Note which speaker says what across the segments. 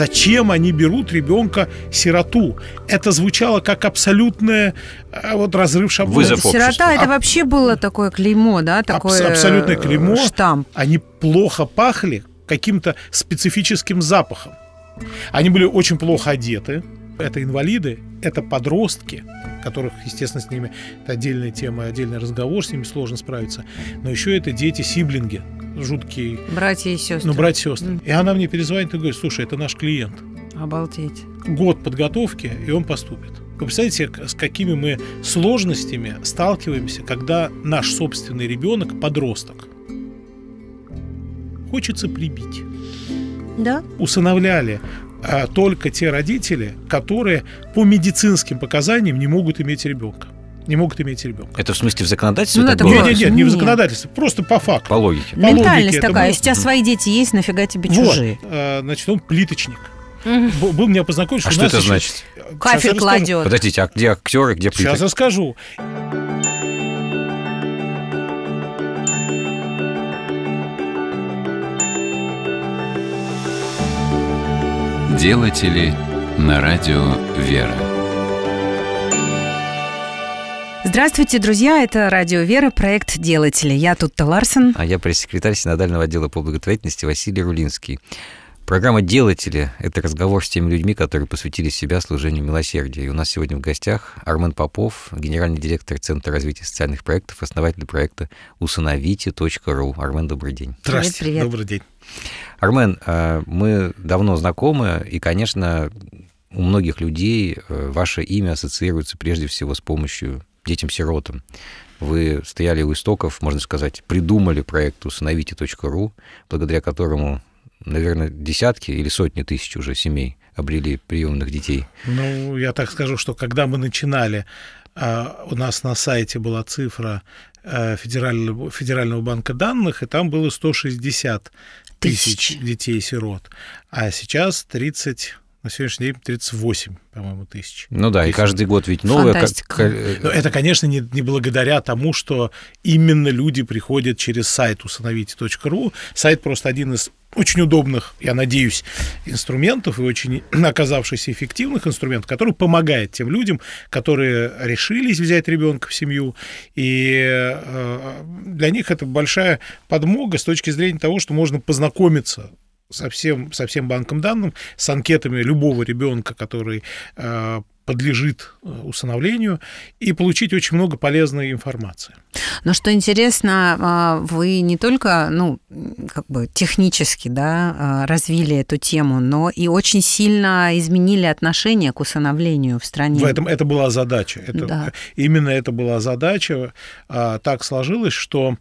Speaker 1: Зачем они берут ребенка-сироту? Это звучало как абсолютное э, вот разрыв шаблона.
Speaker 2: Вызов
Speaker 3: Сирота
Speaker 2: обществу.
Speaker 3: это
Speaker 1: А-
Speaker 3: вообще было такое клеймо, да? Такое
Speaker 1: Абс- абсолютное
Speaker 3: э,
Speaker 1: клеймо.
Speaker 3: Штамп.
Speaker 1: Они плохо пахли каким-то специфическим запахом. Они были очень плохо одеты. Это инвалиды, это подростки, которых, естественно, с ними это отдельная тема, отдельный разговор, с ними сложно справиться. Но еще это дети-сиблинги, жуткие,
Speaker 3: Братья и сестры.
Speaker 1: ну, братья-сестры.
Speaker 3: Мгм.
Speaker 1: И она мне перезвонит и говорит, слушай, это наш клиент.
Speaker 3: Обалдеть.
Speaker 1: Год подготовки, и он поступит. Вы представляете, с какими мы сложностями сталкиваемся, когда наш собственный ребенок подросток. Хочется прибить.
Speaker 3: Да?
Speaker 1: Усыновляли только те родители, которые по медицинским показаниям не могут иметь ребенка. Не могут иметь ребенка.
Speaker 2: Это в смысле в законодательстве
Speaker 3: Ну,
Speaker 2: так
Speaker 3: это
Speaker 2: было?
Speaker 1: Нет, нет, нет, не в законодательстве, просто по факту.
Speaker 2: По логике.
Speaker 1: По логике
Speaker 3: Ментальность
Speaker 1: это
Speaker 3: такая.
Speaker 1: было.
Speaker 3: Если у тебя свои дети есть, нафига тебе
Speaker 1: Вот,
Speaker 3: чужие?
Speaker 1: а, значит, он плиточник. Б- Был меня познакомить,
Speaker 2: А
Speaker 1: что
Speaker 2: это значит?
Speaker 3: Кафель
Speaker 1: расскажу.
Speaker 3: кладет.
Speaker 2: Подождите, а где актеры, где плиты?
Speaker 1: Сейчас расскажу.
Speaker 4: Делатели на радио «Вера».
Speaker 3: Здравствуйте, друзья. Это Радио Вера, проект «Делатели». Я Тутта Ларсен.
Speaker 2: А я пресс-секретарь синодального отдела по благотворительности Василий Рулинский. Программа «Делатели» — это разговор с теми людьми, которые посвятили себя служению милосердия. И у нас сегодня в гостях Армен Попов, генеральный директор Центра развития социальных проектов, основатель проекта усыновите.ру. Армен, добрый день.
Speaker 1: Здравствуйте,
Speaker 3: привет.
Speaker 1: добрый день.
Speaker 2: Армен, э, мы давно знакомы, и, конечно, у многих людей э, ваше имя ассоциируется прежде всего с помощью детям-сиротам. Вы стояли у истоков, можно сказать, придумали проект усыновите.ру, благодаря которому, наверное, десятки или сотни тысяч уже семей обрели приемных детей.
Speaker 1: Ну, я так скажу, что когда мы начинали, а, у нас на сайте была цифра Федерального, Федерального банка данных, и там было 160 тысяч детей-сирот. А сейчас 30, на сегодняшний день 38, по-моему, тысяч.
Speaker 2: Ну да, и
Speaker 1: Тысяч.
Speaker 2: каждый год ведь новое. как- э,
Speaker 1: Но это, конечно, не, не благодаря тому, что именно люди приходят через сайт усыновите.ру. Сайт просто один из очень удобных, я надеюсь, инструментов и очень оказавшихся эффективных инструментов, который помогает тем людям, которые решились взять ребенка в семью. И э, для них это большая подмога с точки зрения того, что можно познакомиться со всем, со всем банком данных, с анкетами любого ребенка, который э, подлежит э, усыновлению, и получить очень много полезной информации.
Speaker 3: Но что интересно, а, вы не только, ну, как бы технически, да, а, развили эту тему, но и очень сильно изменили отношение к усыновлению в стране.
Speaker 1: В этом это была задача. Это,
Speaker 3: Да.
Speaker 1: Именно это была задача. А, так сложилось, что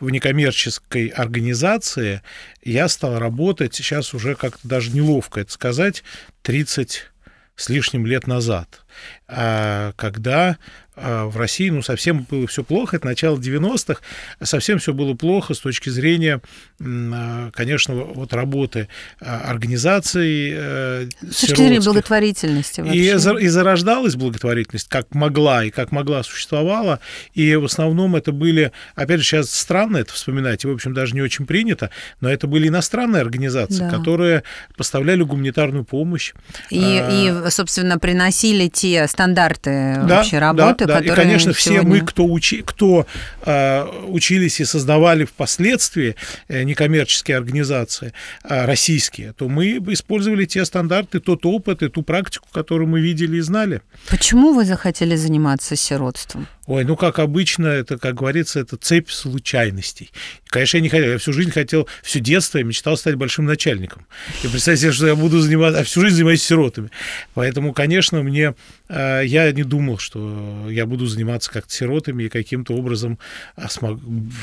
Speaker 1: в некоммерческой организации я стал работать, сейчас уже как-то даже неловко это сказать, 30 с лишним лет назад, а, когда а, в России ну, совсем было все плохо, это начало 90-х, совсем все было плохо с точки зрения, а, конечно, вот работы а, организаций э,
Speaker 3: С точки зрения благотворительности вообще.
Speaker 1: И, и зарождалась благотворительность, как могла и как могла существовала. И в основном это были, опять же, сейчас странно это вспоминать, и, в общем, даже не очень принято, но это были иностранные организации,
Speaker 3: Да.
Speaker 1: которые поставляли гуманитарную помощь.
Speaker 3: И,
Speaker 1: А,
Speaker 3: и, собственно, приносили те стандарты
Speaker 1: Да,
Speaker 3: общей работы,
Speaker 1: да, да. И,
Speaker 3: которые
Speaker 1: конечно, все
Speaker 3: сегодня...
Speaker 1: мы, кто, учи, кто э, учились и создавали впоследствии э, некоммерческие организации э, российские, то мы использовали те стандарты, тот опыт и ту практику, которую мы видели и знали.
Speaker 3: Почему вы захотели заниматься сиротством?
Speaker 1: Ой, ну, как обычно, это, как говорится, это цепь случайностей. Конечно, я не хотел. Я всю жизнь хотел, всю детство я мечтал стать большим начальником. И представьте что я буду заниматься, а всю жизнь занимаюсь сиротами. Поэтому, конечно, мне, э, я не думал, что я буду заниматься как-то сиротами и каким-то образом а, смог-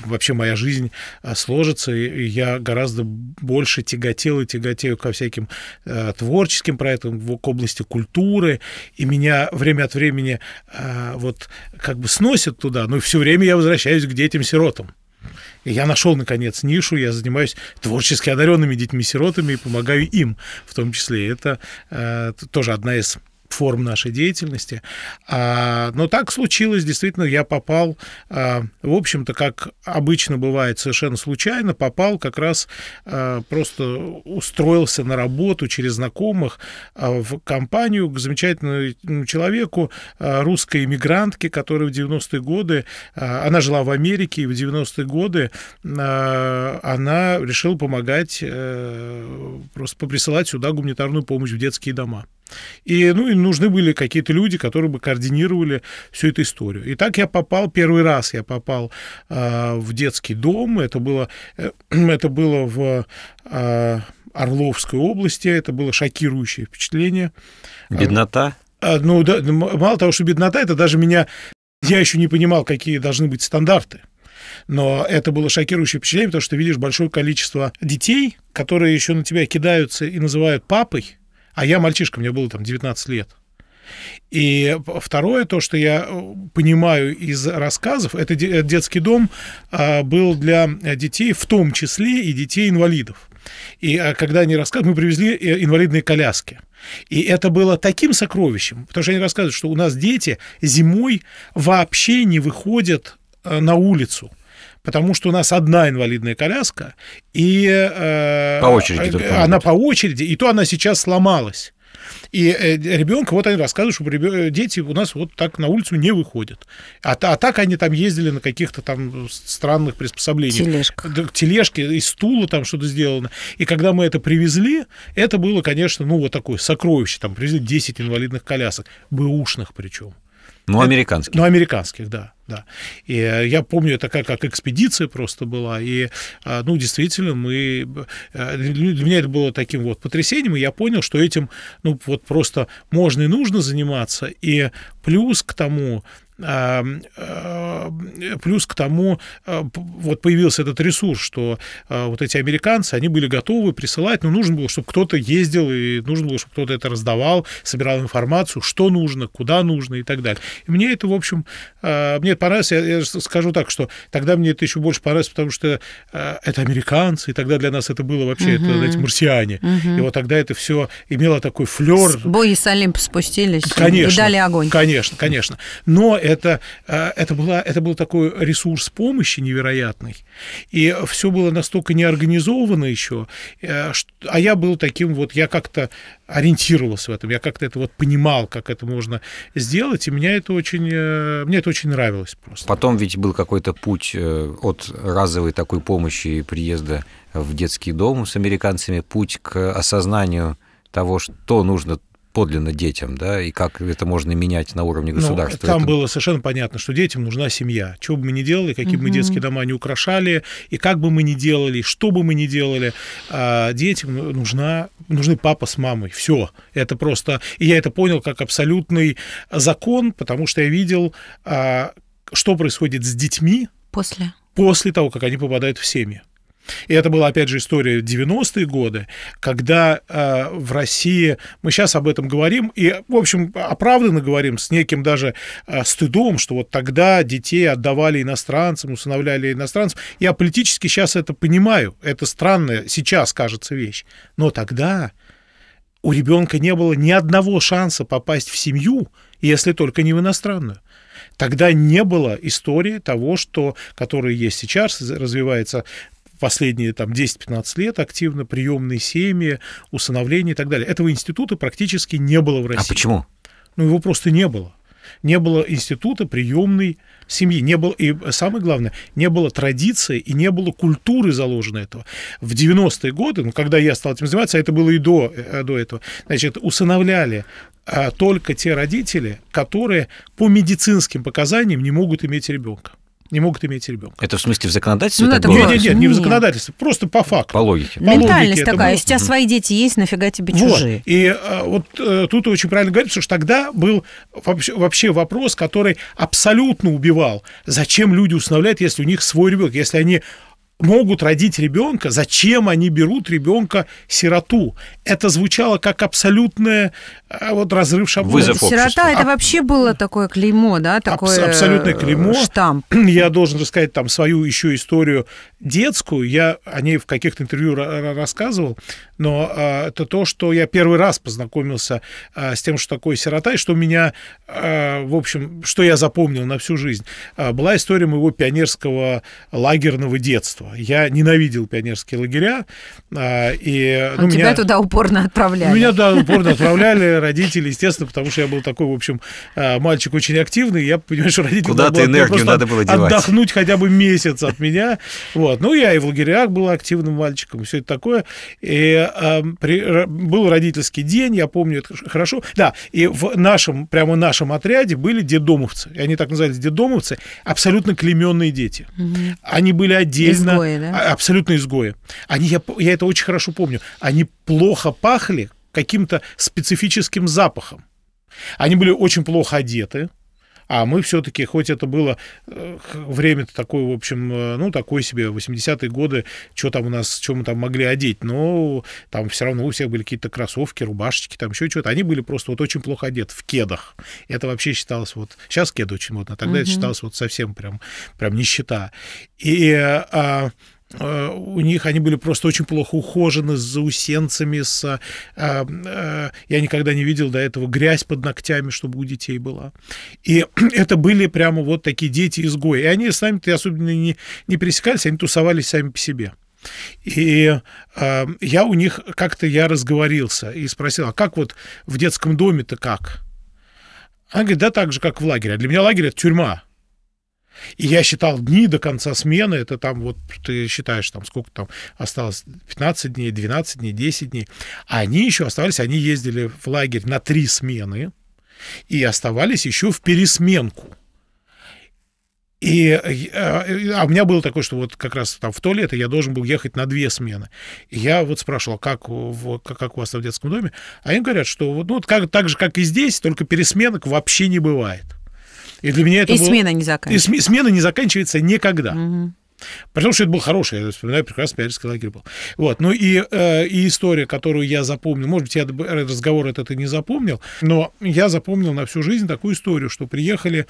Speaker 1: вообще моя жизнь а, сложится. И я гораздо больше тяготел и тяготею ко всяким э, творческим проектам, к области культуры. И меня время от времени э, вот как бы сносят туда, но все время я возвращаюсь к детям-сиротам. Я нашел, наконец, нишу, я занимаюсь творчески одаренными детьми-сиротами и помогаю им в том числе. Это э, тоже одна из форм нашей деятельности. А, но так случилось, действительно, я попал, а, в общем-то, как обычно бывает, совершенно случайно, попал как раз, а, просто устроился на работу через знакомых в компанию к замечательному человеку, русской иммигрантке, которая в 90-е годы, она жила в Америке, и в 90-е годы она решила помогать, а, просто присылать сюда гуманитарную помощь в детские дома. И, ну, и нужны были какие-то люди, которые бы координировали всю эту историю. И так я попал, первый раз я попал э, в детский дом, это было, э, это было в э, Орловской области, это было шокирующее впечатление.
Speaker 2: Беднота?
Speaker 1: А, ну, да, мало того, что беднота, это даже меня, я еще не понимал, какие должны быть стандарты. Но это было шокирующее впечатление, потому что ты видишь большое количество детей, которые еще на тебя кидаются и называют папой, а я мальчишка, мне было там 19 лет. И второе, то, что я э, понимаю из рассказов, это детский дом а, был для детей, в том числе и детей-инвалидов. И когда они рассказывают, мы привезли э, инвалидные коляски. И это было таким сокровищем, потому что они рассказывают, что у нас дети зимой вообще не выходят э, на улицу потому что у нас одна инвалидная коляска, и э,
Speaker 2: по очереди
Speaker 1: она по очереди, и то она сейчас сломалась. И э, ребенка, вот они рассказывают, что дети у нас вот так на улицу не выходят. А, а так они там ездили на каких-то там странных приспособлениях.
Speaker 3: Тележка.
Speaker 1: Тележки, из стула там что-то сделано. И когда мы это привезли, это было, конечно, ну вот такое сокровище. Там привезли 10 инвалидных колясок, бэушных причем.
Speaker 2: Ну, американских.
Speaker 1: Ну, американских, да да. И э, я помню, это как, как экспедиция просто была, и, а, ну, действительно, мы, э, для меня это было таким вот потрясением, и я понял, что этим, ну, вот просто можно и нужно заниматься, и плюс к тому, плюс к тому а, вот появился этот ресурс, что а, вот эти американцы, они были готовы присылать, но нужно было, чтобы кто-то ездил, и нужно было, чтобы кто-то это раздавал, собирал информацию, что нужно, куда нужно и так далее. И мне это, в общем, мне это понравилось. Я, я скажу так, что тогда мне это еще больше понравилось, потому что это американцы, и тогда для нас это было вообще, угу. это, знаете, марсиане. Угу. И вот тогда это все имело такой флер.
Speaker 3: Боги с Олимпа спустились
Speaker 1: конечно,
Speaker 3: и дали огонь.
Speaker 1: Конечно, конечно. Но это, э, это, была, это был такой ресурс помощи невероятный. И все было настолько неорганизовано еще. Э, а я был таким вот, я как-то ориентировался в этом, я как-то это вот понимал, как это можно сделать, и меня это очень, э, мне это очень нравилось просто.
Speaker 2: Потом ведь был какой-то путь от разовой такой помощи и приезда в детский дом с американцами, путь к осознанию того, что нужно подлинно детям, да, и как это можно менять на уровне ну, государства.
Speaker 1: Ну, там
Speaker 2: это...
Speaker 1: было совершенно понятно, что детям нужна семья. Что бы мы ни делали, какие бы мы детские дома не украшали, и как бы мы ни делали, что бы мы ни делали, а, детям нужна, нужны папа с мамой. Все. Это просто... И я это понял как абсолютный закон, потому что я видел, а, что происходит с детьми
Speaker 3: после,
Speaker 1: после того, как они попадают в семьи. И это была, опять же, история 90-е годы, когда э, в России, мы сейчас об этом говорим, и, в общем, оправданно говорим, с неким даже э, стыдом, что вот тогда детей отдавали иностранцам, усыновляли иностранцам. Я политически сейчас это понимаю, это странная сейчас, кажется, вещь. Но тогда у ребенка не было ни одного шанса попасть в семью, если только не в иностранную. Тогда не было истории того, что, которая есть сейчас, развивается последние там 10-15 лет активно приемные семьи, усыновление и так далее. Этого института практически не было в России.
Speaker 2: А почему?
Speaker 1: Ну, его просто не было. Не было института приемной семьи, не было, и самое главное, не было традиции и не было культуры заложенной этого. В 90-е годы, ну, когда я стал этим заниматься, а это было и до, э, до этого, значит, усыновляли а, только те родители, которые по медицинским показаниям не могут иметь ребенка не могут иметь ребенка.
Speaker 2: Это в смысле в законодательстве? Ну,
Speaker 1: это нет, нет, нет, не в законодательстве, просто по факту.
Speaker 2: По логике. По
Speaker 3: Ментальность логике такая, если у тебя свои дети есть, нафига тебе
Speaker 1: вот.
Speaker 3: чужие?
Speaker 1: И а, вот а, тут очень правильно говорится, что тогда был вообще, вообще вопрос, который абсолютно убивал. Зачем люди усыновляют, если у них свой ребенок, если они могут родить ребенка, зачем они берут ребенка сироту. Это звучало как абсолютное а, вот разрыв шаблона.
Speaker 2: Вызов
Speaker 3: Сирота
Speaker 2: обществу.
Speaker 3: это вообще было такое клеймо, да, такое
Speaker 1: Абс- абсолютное клеймо.
Speaker 3: э, штамп.
Speaker 1: Я должен рассказать там свою еще историю детскую. Я о ней в каких-то интервью ра- ра- рассказывал, но а, это то, что я первый раз познакомился а, с тем, что такое сирота, и что меня, а, в общем, что я запомнил на всю жизнь. А, была история моего пионерского лагерного детства. Я ненавидел пионерские лагеря, а, и
Speaker 3: А
Speaker 1: ну,
Speaker 3: тебя
Speaker 1: меня-
Speaker 3: туда упорно отправляли.
Speaker 1: меня да, упорно отправляли родители, естественно, потому что я был такой, в общем, а, мальчик очень активный. Я понимаю, что родители
Speaker 2: Куда-то
Speaker 1: надо было
Speaker 2: энергию надо было девать.
Speaker 1: Отдохнуть хотя бы месяц от меня. Вот. Ну, я и в лагерях был активным мальчиком, все это такое. И а, при- был родительский день, я помню это хорошо. Да, и в нашем, прямо нашем отряде были дедомовцы. И они так назывались дедомовцы, абсолютно клеменные дети.
Speaker 3: Мгм.
Speaker 1: Они были отдельно...
Speaker 3: Изгои, да?
Speaker 1: а- Абсолютно изгои. Они, я, я это очень хорошо помню. Они плохо пахли каким-то специфическим запахом. Они были очень плохо одеты. А мы все-таки, хоть это было э, время-то такое, в общем, э, ну, такое себе, 80-е годы, что там у нас, что мы там могли одеть, но там все равно у всех были какие-то кроссовки, рубашечки, там еще что-то. Они были просто вот очень плохо одеты, в кедах. Это вообще считалось вот... Сейчас кеды очень модно, а тогда это
Speaker 3: Мгм.
Speaker 1: считалось вот совсем прям, прям нищета. И а, а, у них они были просто очень плохо ухожены, с заусенцами, с... а, а, я никогда не видел до этого грязь под ногтями, чтобы у детей была. И это были прямо вот такие дети-изгои. И они с нами-то особенно не, не пересекались, они тусовались сами по себе. И э, я у них как-то я разговорился и спросил, а как вот в детском доме-то как? Она говорит, да так же, как в лагере. А для меня лагерь — это тюрьма. И я считал дни до конца смены, это там вот ты считаешь, там сколько там осталось, 15 дней, 12 дней, 10 дней. А они еще оставались, они ездили в лагерь на три смены и оставались еще в пересменку. И, э, а у меня было такое, что вот как раз там в то лето я должен был ехать на две смены. И я вот спрашивал, как, в, как, у вас в детском доме? А они говорят, что ну, вот как, так же, как и здесь, только пересменок вообще не бывает. И для меня это
Speaker 3: И
Speaker 1: было-
Speaker 3: смена не
Speaker 1: и
Speaker 3: заканчивается.
Speaker 1: сме- смена не заканчивается никогда.
Speaker 3: Мгм.
Speaker 1: Потому что это был хороший, я вспоминаю, прекрасный пионерский лагерь был. Вот. Ну и, э, и история, которую я запомнил, может быть, я д- разговор этот и не запомнил, но я запомнил на всю жизнь такую историю, что приехали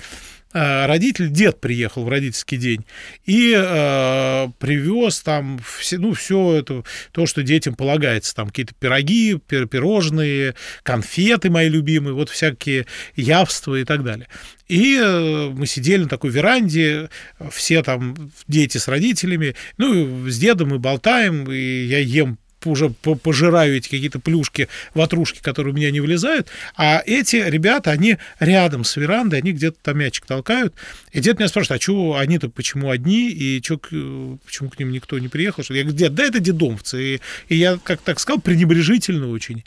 Speaker 1: э, родители, дед приехал в родительский день и э, привез там все, ну, все это, то, что детям полагается, там какие-то пироги, пир- пирожные, конфеты мои любимые, вот всякие явства и так далее. И э, мы сидели на такой веранде, все там дети с родителями, ну, с дедом мы болтаем, и я ем уже по- пожираю эти какие-то плюшки, ватрушки, которые у меня не влезают, а эти ребята, они рядом с верандой, они где-то там мячик толкают, и дед меня спрашивает, а что они-то почему одни, и чё, почему к ним никто не приехал? Я говорю, дед, да это дедомцы, и, и я, как так сказал, пренебрежительно очень.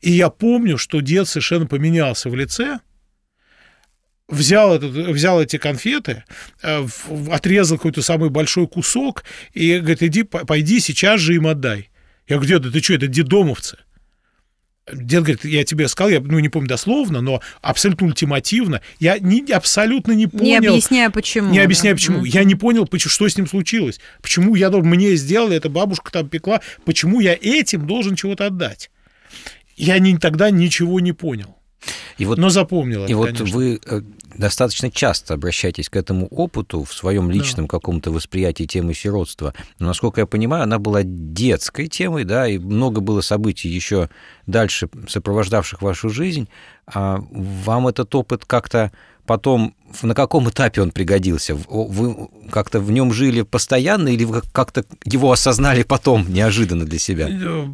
Speaker 1: И я помню, что дед совершенно поменялся в лице, взял, этот, взял эти конфеты, э, отрезал какой-то самый большой кусок и говорит, иди, по- пойди сейчас же им отдай. Я говорю, дед, ты что, это дедомовцы? Дед говорит, я тебе сказал, я ну, не помню дословно, но абсолютно ультимативно. Я не, абсолютно не понял.
Speaker 3: Не объясняя, почему.
Speaker 1: Не
Speaker 3: да.
Speaker 1: почему.
Speaker 3: Мгм.
Speaker 1: Я не понял, почему, что с ним случилось. Почему я должен, мне сделали, эта бабушка там пекла, почему я этим должен чего-то отдать. Я не, тогда ничего не понял.
Speaker 2: И вот
Speaker 1: Но запомнил это,
Speaker 2: И вот
Speaker 1: конечно.
Speaker 2: вы э, достаточно часто обращаетесь к этому опыту в своем личном каком-то восприятии темы сиротства. Но, насколько я понимаю, она была детской темой, да, и много было событий еще дальше сопровождавших вашу жизнь. А вам этот опыт как-то потом, на каком этапе он пригодился? Вы как-то в нем жили постоянно или вы как-то его осознали потом, неожиданно для себя?
Speaker 1: Э,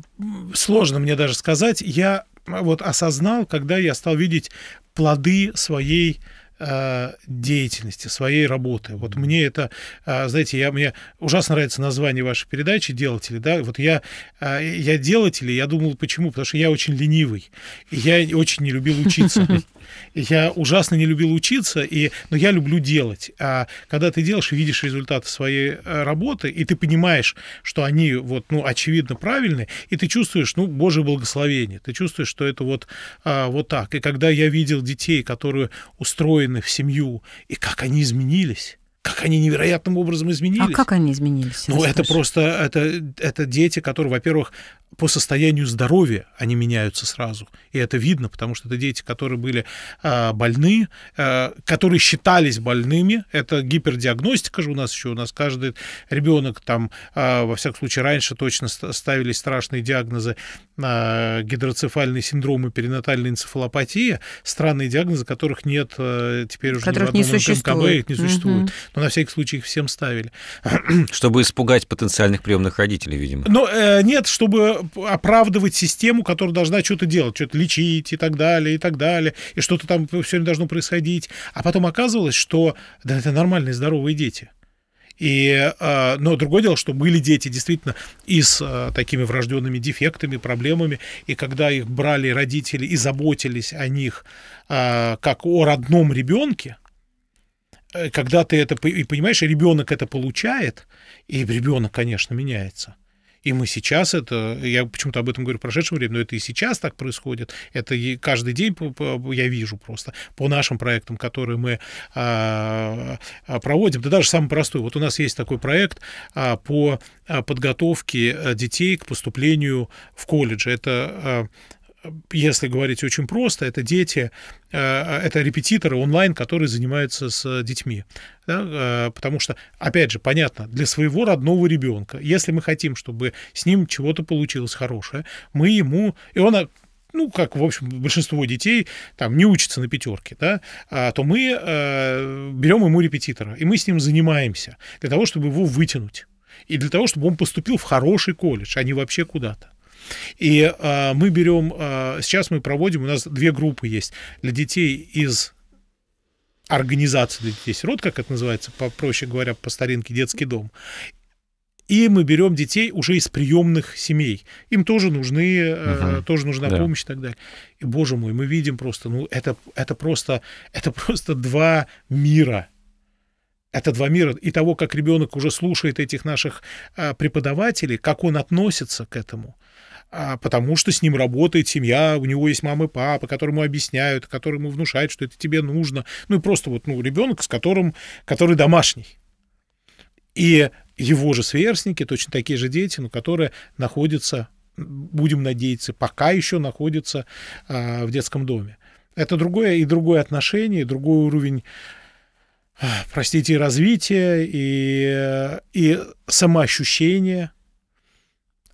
Speaker 1: Сложно мне даже сказать. Я вот осознал, когда я стал видеть плоды своей э, деятельности, своей работы. Вот мне это, э, знаете, я, мне ужасно нравится название вашей передачи «Делатели», да, вот я, э, я делатель, я думал, почему, потому что я очень ленивый, и я очень не любил учиться. Я ужасно не любил учиться, и, но я люблю делать. А когда ты делаешь и видишь результаты своей э, работы, и ты понимаешь, что они вот, ну, очевидно правильные, и ты чувствуешь, ну, Божье благословение, ты чувствуешь, что это вот, а, вот так. И когда я видел детей, которые устроены в семью, и как они изменились, как они невероятным образом изменились.
Speaker 3: А как они изменились?
Speaker 1: Ну, это просто, это, это дети, которые, во-первых, по состоянию здоровья они меняются сразу. И это видно, потому что это дети, которые были э, больны, э, которые считались больными. Это гипердиагностика же у нас еще. У нас каждый ребенок там, э, во всяком случае, раньше точно ставились страшные диагнозы э, гидроцефальный синдром и перинатальная энцефалопатия. Странные диагнозы, которых нет э, теперь уже
Speaker 3: которых
Speaker 1: ни
Speaker 3: не
Speaker 1: в одном
Speaker 3: существует.
Speaker 1: МКБ, их не существует.
Speaker 3: Мгм.
Speaker 1: Но на всякий случай их всем ставили.
Speaker 2: Чтобы испугать потенциальных приемных родителей, видимо.
Speaker 1: Но э, нет, чтобы оправдывать систему, которая должна что-то делать, что-то лечить и так далее, и так далее, и что-то там все время должно происходить. А потом оказывалось, что да, это нормальные здоровые дети. И, э, но другое дело, что были дети действительно и с э, такими врожденными дефектами, проблемами, и когда их брали родители и заботились о них э, как о родном ребенке, э, когда ты это и понимаешь, ребенок это получает, и ребенок, конечно, меняется. И мы сейчас это, я почему-то об этом говорю в прошедшем времени, но это и сейчас так происходит. Это и каждый день я вижу просто по нашим проектам, которые мы а, а, проводим. Да даже самый простой. Вот у нас есть такой проект а, по подготовке а, детей к поступлению в колледж. Это если говорить очень просто, это дети, э, это репетиторы онлайн, которые занимаются с детьми. Да, э, потому что, опять же, понятно, для своего родного ребенка, если мы хотим, чтобы с ним чего-то получилось хорошее, мы ему, и он ну, как, в общем, большинство детей там не учатся на пятерке, да, а, то мы э, берем ему репетитора, и мы с ним занимаемся для того, чтобы его вытянуть. И для того, чтобы он поступил в хороший колледж, а не вообще куда-то. И э, мы берем, э, сейчас мы проводим, у нас две группы есть для детей из организации для детей-сирот, как это называется, по, проще говоря, по старинке детский дом. И мы берем детей уже из приемных семей. Им тоже нужны, э,
Speaker 2: Мгм.
Speaker 1: тоже нужна
Speaker 2: Да.
Speaker 1: помощь и так далее. И, боже мой, мы видим просто, ну, это, это просто, это просто два мира. Это два мира. И того, как ребенок уже слушает этих наших а, преподавателей, как он относится к этому. А, потому что с ним работает семья, у него есть мама и папа, которые ему объясняют, которые ему внушают, что это тебе нужно. Ну и просто вот ну, ребенок, с которым, который домашний. И его же сверстники, точно такие же дети, но которые находятся, будем надеяться, пока еще находятся а, в детском доме. Это другое и другое отношение, и другой уровень, а, простите, развития, и, и самоощущения.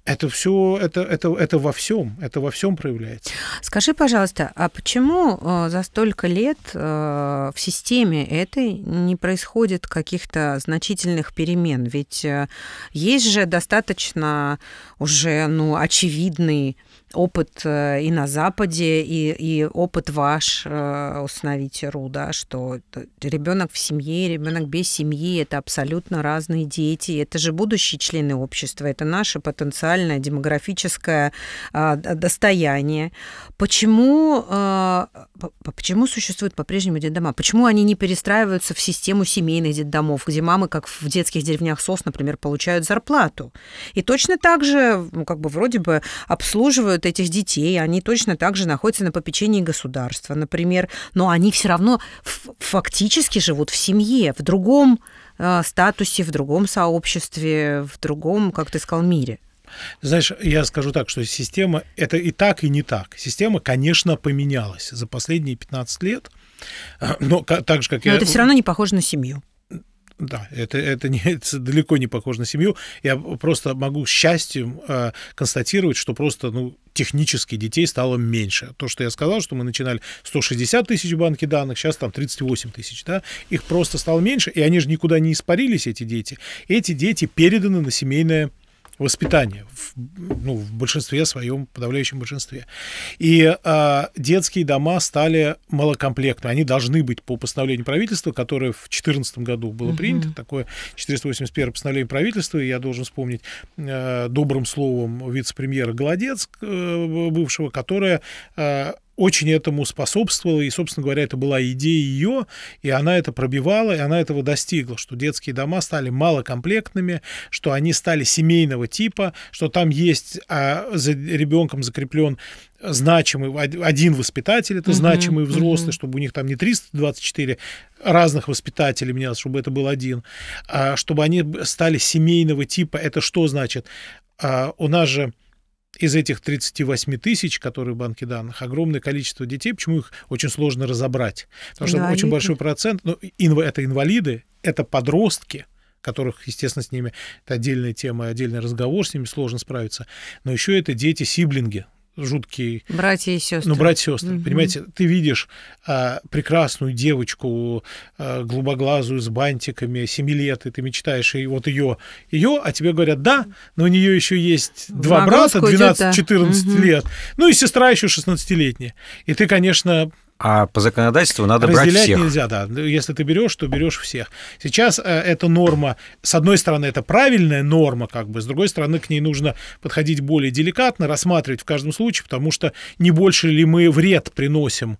Speaker 1: Это все, это, это, это во всем, это во всем проявляется.
Speaker 3: Скажи, пожалуйста, а почему э, за столько лет э, в системе этой не происходит каких-то значительных перемен? Ведь э, есть же достаточно уже ну, очевидный опыт э, и на Западе, и, и опыт ваш э, установить РУ, да, что ребенок в семье, ребенок без семьи это абсолютно разные дети. Это же будущие члены общества, это наше потенциальное демографическое э, достояние. Почему, почему существуют по-прежнему детдома? Почему они не перестраиваются в систему семейных детдомов, где мамы, как в детских деревнях СОС, например, получают зарплату? И точно так же, ну, как бы вроде бы обслуживают этих детей, они точно так же находятся на попечении государства, например, но они все равно фактически живут в семье, в другом э, статусе, в другом сообществе, в другом, как ты сказал, мире.
Speaker 1: Знаешь, я скажу так, что система это и так, и не так. Система, конечно, поменялась за последние 15 лет, но так же, как
Speaker 3: но
Speaker 1: я...
Speaker 3: это все равно не похоже на семью.
Speaker 1: Да, это, это, не, это далеко не похоже на семью. Я просто могу счастьем э, констатировать, что просто ну, технически детей стало меньше. То, что я сказал, что мы начинали 160 тысяч в данных, сейчас там 38 тысяч. Да? Их просто стало меньше, и они же никуда не испарились, эти дети. Эти дети переданы на семейное воспитание в, ну, в большинстве своем, подавляющем большинстве. И э, детские дома стали малокомплектными. Они должны быть по постановлению правительства, которое в 2014 году было uh-huh. принято, такое 481 постановление правительства, и я должен вспомнить э, добрым словом вице-премьера Голодец, э, бывшего, которое э, очень этому способствовала, и, собственно говоря, это была идея ее, и она это пробивала, и она этого достигла, что детские дома стали малокомплектными, что они стали семейного типа, что там есть а, за ребенком закреплен значимый один воспитатель, это uh-huh, значимый взрослый, uh-huh. чтобы у них там не 324 разных воспитателей менялось, чтобы это был один, а чтобы они стали семейного типа. Это что значит? А, у нас же из этих 38 тысяч, которые в банке данных, огромное количество детей, почему их очень сложно разобрать? Потому что очень большой процент, ну, инв, это инвалиды, это подростки, которых, естественно, с ними это отдельная тема, отдельный разговор, с ними сложно справиться, но еще это дети-сиблинги, жуткий...
Speaker 3: Братья и сестры.
Speaker 1: Ну, братья и сестры. Угу. Понимаете, ты видишь а, прекрасную девочку, а, голубоглазую, с бантиками, 7 лет, и ты мечтаешь, и вот ее, ее, а тебе говорят, да, но у нее еще есть два брата, 12-14 угу. лет, ну и сестра еще 16-летняя. И ты, конечно,
Speaker 2: а по законодательству надо Разделять брать всех.
Speaker 1: нельзя, да. Если ты берешь, то берешь всех. Сейчас э, эта норма, с одной стороны, это правильная норма, как бы, с другой стороны, к ней нужно подходить более деликатно, рассматривать в каждом случае, потому что не больше ли мы вред приносим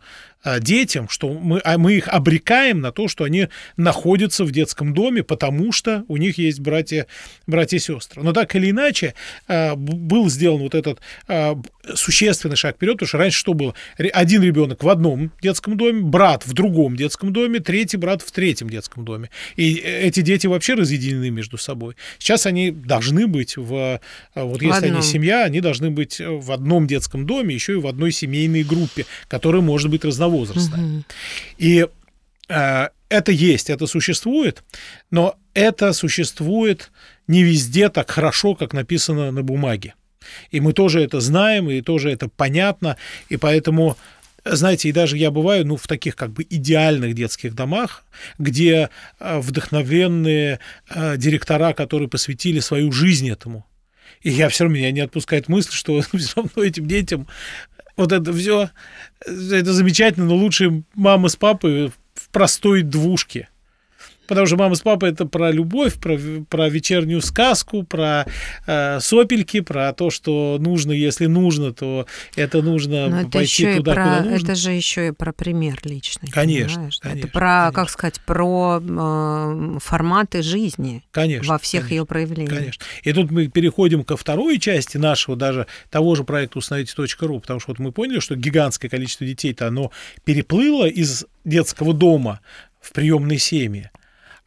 Speaker 1: детям, что мы, а мы их обрекаем на то, что они находятся в детском доме, потому что у них есть братья, братья и сестры. Но так или иначе, э, был сделан вот этот э, существенный шаг вперед, потому что раньше что было? Один ребенок в одном детском доме, брат в другом детском доме, третий брат в третьем детском доме. И эти дети вообще разъединены между собой. Сейчас они должны быть в... Вот если они семья, они должны быть в одном детском доме, еще и в одной семейной группе, которая может быть разновозрастной возраста. Угу. И э, это есть, это существует, но это существует не везде так хорошо, как написано на бумаге. И мы тоже это знаем, и тоже это понятно, и поэтому знаете, и даже я бываю, ну, в таких как бы идеальных детских домах, где э, вдохновенные э, директора, которые посвятили свою жизнь этому. И я все равно меня не отпускает мысль, что все равно этим детям вот это все, это замечательно, но лучше мама с папой в простой двушке. Потому что мама с папой это про любовь, про, про вечернюю сказку, про э, сопельки, про то, что нужно, если нужно, то это нужно Но пойти это туда,
Speaker 3: про,
Speaker 1: куда нужно.
Speaker 3: Это же еще и про пример личный.
Speaker 1: Конечно. конечно
Speaker 3: это про, конечно. как сказать, про э, форматы жизни.
Speaker 1: Конечно.
Speaker 3: Во всех
Speaker 1: конечно,
Speaker 3: ее проявлениях.
Speaker 1: Конечно. И тут мы переходим ко второй части нашего даже того же проекта «Установите.ру», потому что вот мы поняли, что гигантское количество детей-то оно переплыло из детского дома в приемные семьи.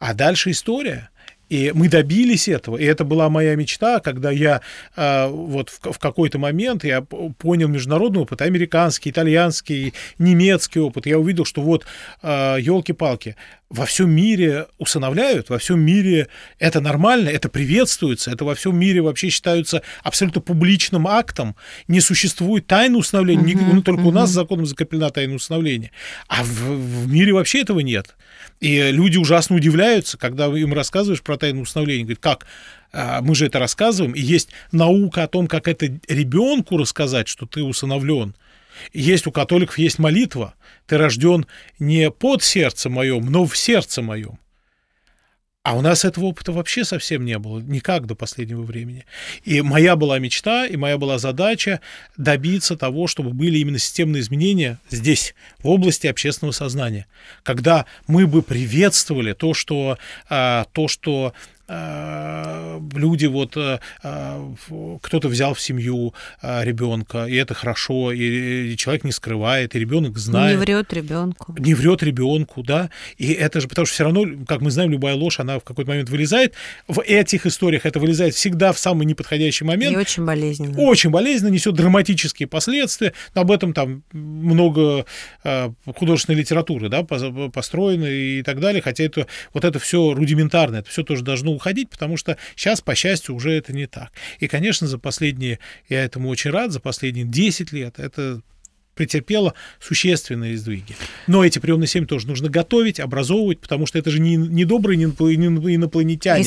Speaker 1: А дальше история. И мы добились этого. И это была моя мечта, когда я э, вот в, в какой-то момент я понял международный опыт, американский, итальянский, немецкий опыт. Я увидел, что вот э, елки-палки, во всем мире усыновляют, во всем мире это нормально, это приветствуется, это во всем мире вообще считаются абсолютно публичным актом. Не существует тайны усыновления, uh-huh, ну, только uh-huh. у нас законом закреплена тайна усыновления. А в, в мире вообще этого нет. И люди ужасно удивляются, когда им рассказываешь про тайну усыновления. Говорят, как? А, мы же это рассказываем, и есть наука о том, как это ребенку рассказать, что ты усыновлен. Есть у католиков есть молитва. Ты рожден не под сердцем моем, но в сердце моем. А у нас этого опыта вообще совсем не было, никак до последнего времени. И моя была мечта, и моя была задача добиться того, чтобы были именно системные изменения здесь, в области общественного сознания. Когда мы бы приветствовали то, что, а, то, что люди вот э, э, кто-то взял в семью ребенка, и это хорошо, и человек не скрывает, и ребенок знает.
Speaker 3: Не врет ребенку.
Speaker 1: Не врет ребенку, да. И это же потому что все равно, как мы знаем, любая ложь, она в какой-то момент вылезает. В этих историях это вылезает всегда в самый неподходящий момент.
Speaker 3: И очень болезненно.
Speaker 1: Очень болезненно, несет драматические последствия. Об этом там много художественной литературы, да, построено и так далее. Хотя это вот это все рудиментарно, это все тоже должно уходить, потому что сейчас, по счастью, уже это не так. И, конечно, за последние, я этому очень рад, за последние 10 лет это претерпела существенные сдвиги. Но эти приемные семьи тоже нужно готовить, образовывать, потому что это же не, не добрые не инопланетяне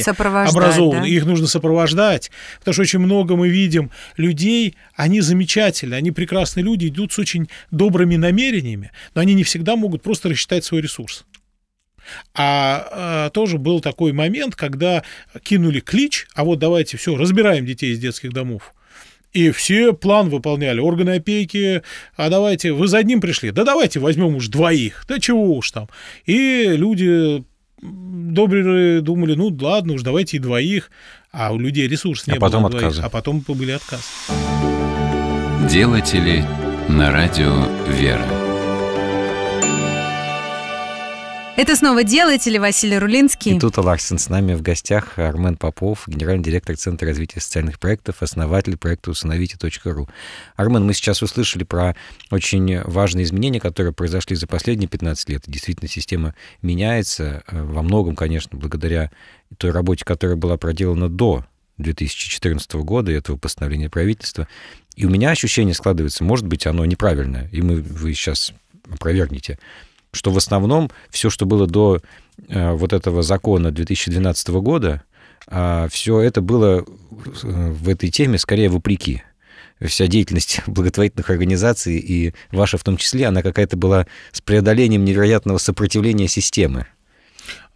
Speaker 1: образованы. Да? Их нужно сопровождать. Потому что очень много мы видим людей, они замечательные, они прекрасные люди, идут с очень добрыми намерениями, но они не всегда могут просто рассчитать свой ресурс. А, а тоже был такой момент, когда кинули клич, а вот давайте все, разбираем детей из детских домов. И все план выполняли, органы опеки, а давайте, вы за одним пришли, да давайте возьмем уж двоих, да чего уж там. И люди добрые думали, ну ладно уж, давайте и двоих, а у людей ресурс не
Speaker 2: а было потом
Speaker 1: двоих,
Speaker 2: отказы.
Speaker 1: а потом были отказы.
Speaker 4: Делатели на радио «Вера».
Speaker 3: Это снова «Делатели» Василий Рулинский.
Speaker 2: И тут Ларсен с нами в гостях Армен Попов, генеральный директор Центра развития социальных проектов, основатель проекта усыновите.ру. Армен, мы сейчас услышали про очень важные изменения, которые произошли за последние 15 лет. Действительно, система меняется э, во многом, конечно, благодаря той работе, которая была проделана до 2014 года и этого постановления правительства. И у меня ощущение складывается, может быть, оно неправильное, и мы, вы сейчас опровергнете, что в основном все, что было до э, вот этого закона 2012 года, э, все это было э, в этой теме скорее вопреки. Вся деятельность благотворительных организаций, и ваша в том числе, она какая-то была с преодолением невероятного сопротивления системы.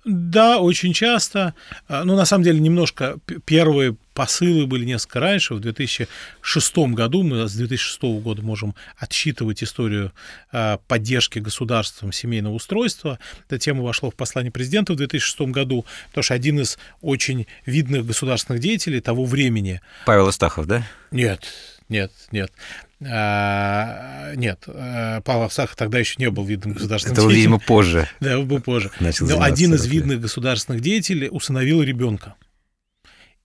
Speaker 1: Да, очень часто. А, ну, на самом деле, немножко первые посылы были несколько раньше. В 2006 году, мы с 2006 года можем отсчитывать историю а, поддержки государством семейного устройства. Эта тема вошла в послание президента в 2006 году, потому что один из очень видных государственных деятелей того времени...
Speaker 2: Павел Астахов, да?
Speaker 1: Нет, нет, нет. А, нет, а, Павел Овсах тогда еще не был видным государственным
Speaker 2: Это,
Speaker 1: деятелем.
Speaker 2: видимо, позже.
Speaker 1: Да, был позже.
Speaker 2: Начал
Speaker 1: Но один из видных государственных деятелей усыновил ребенка.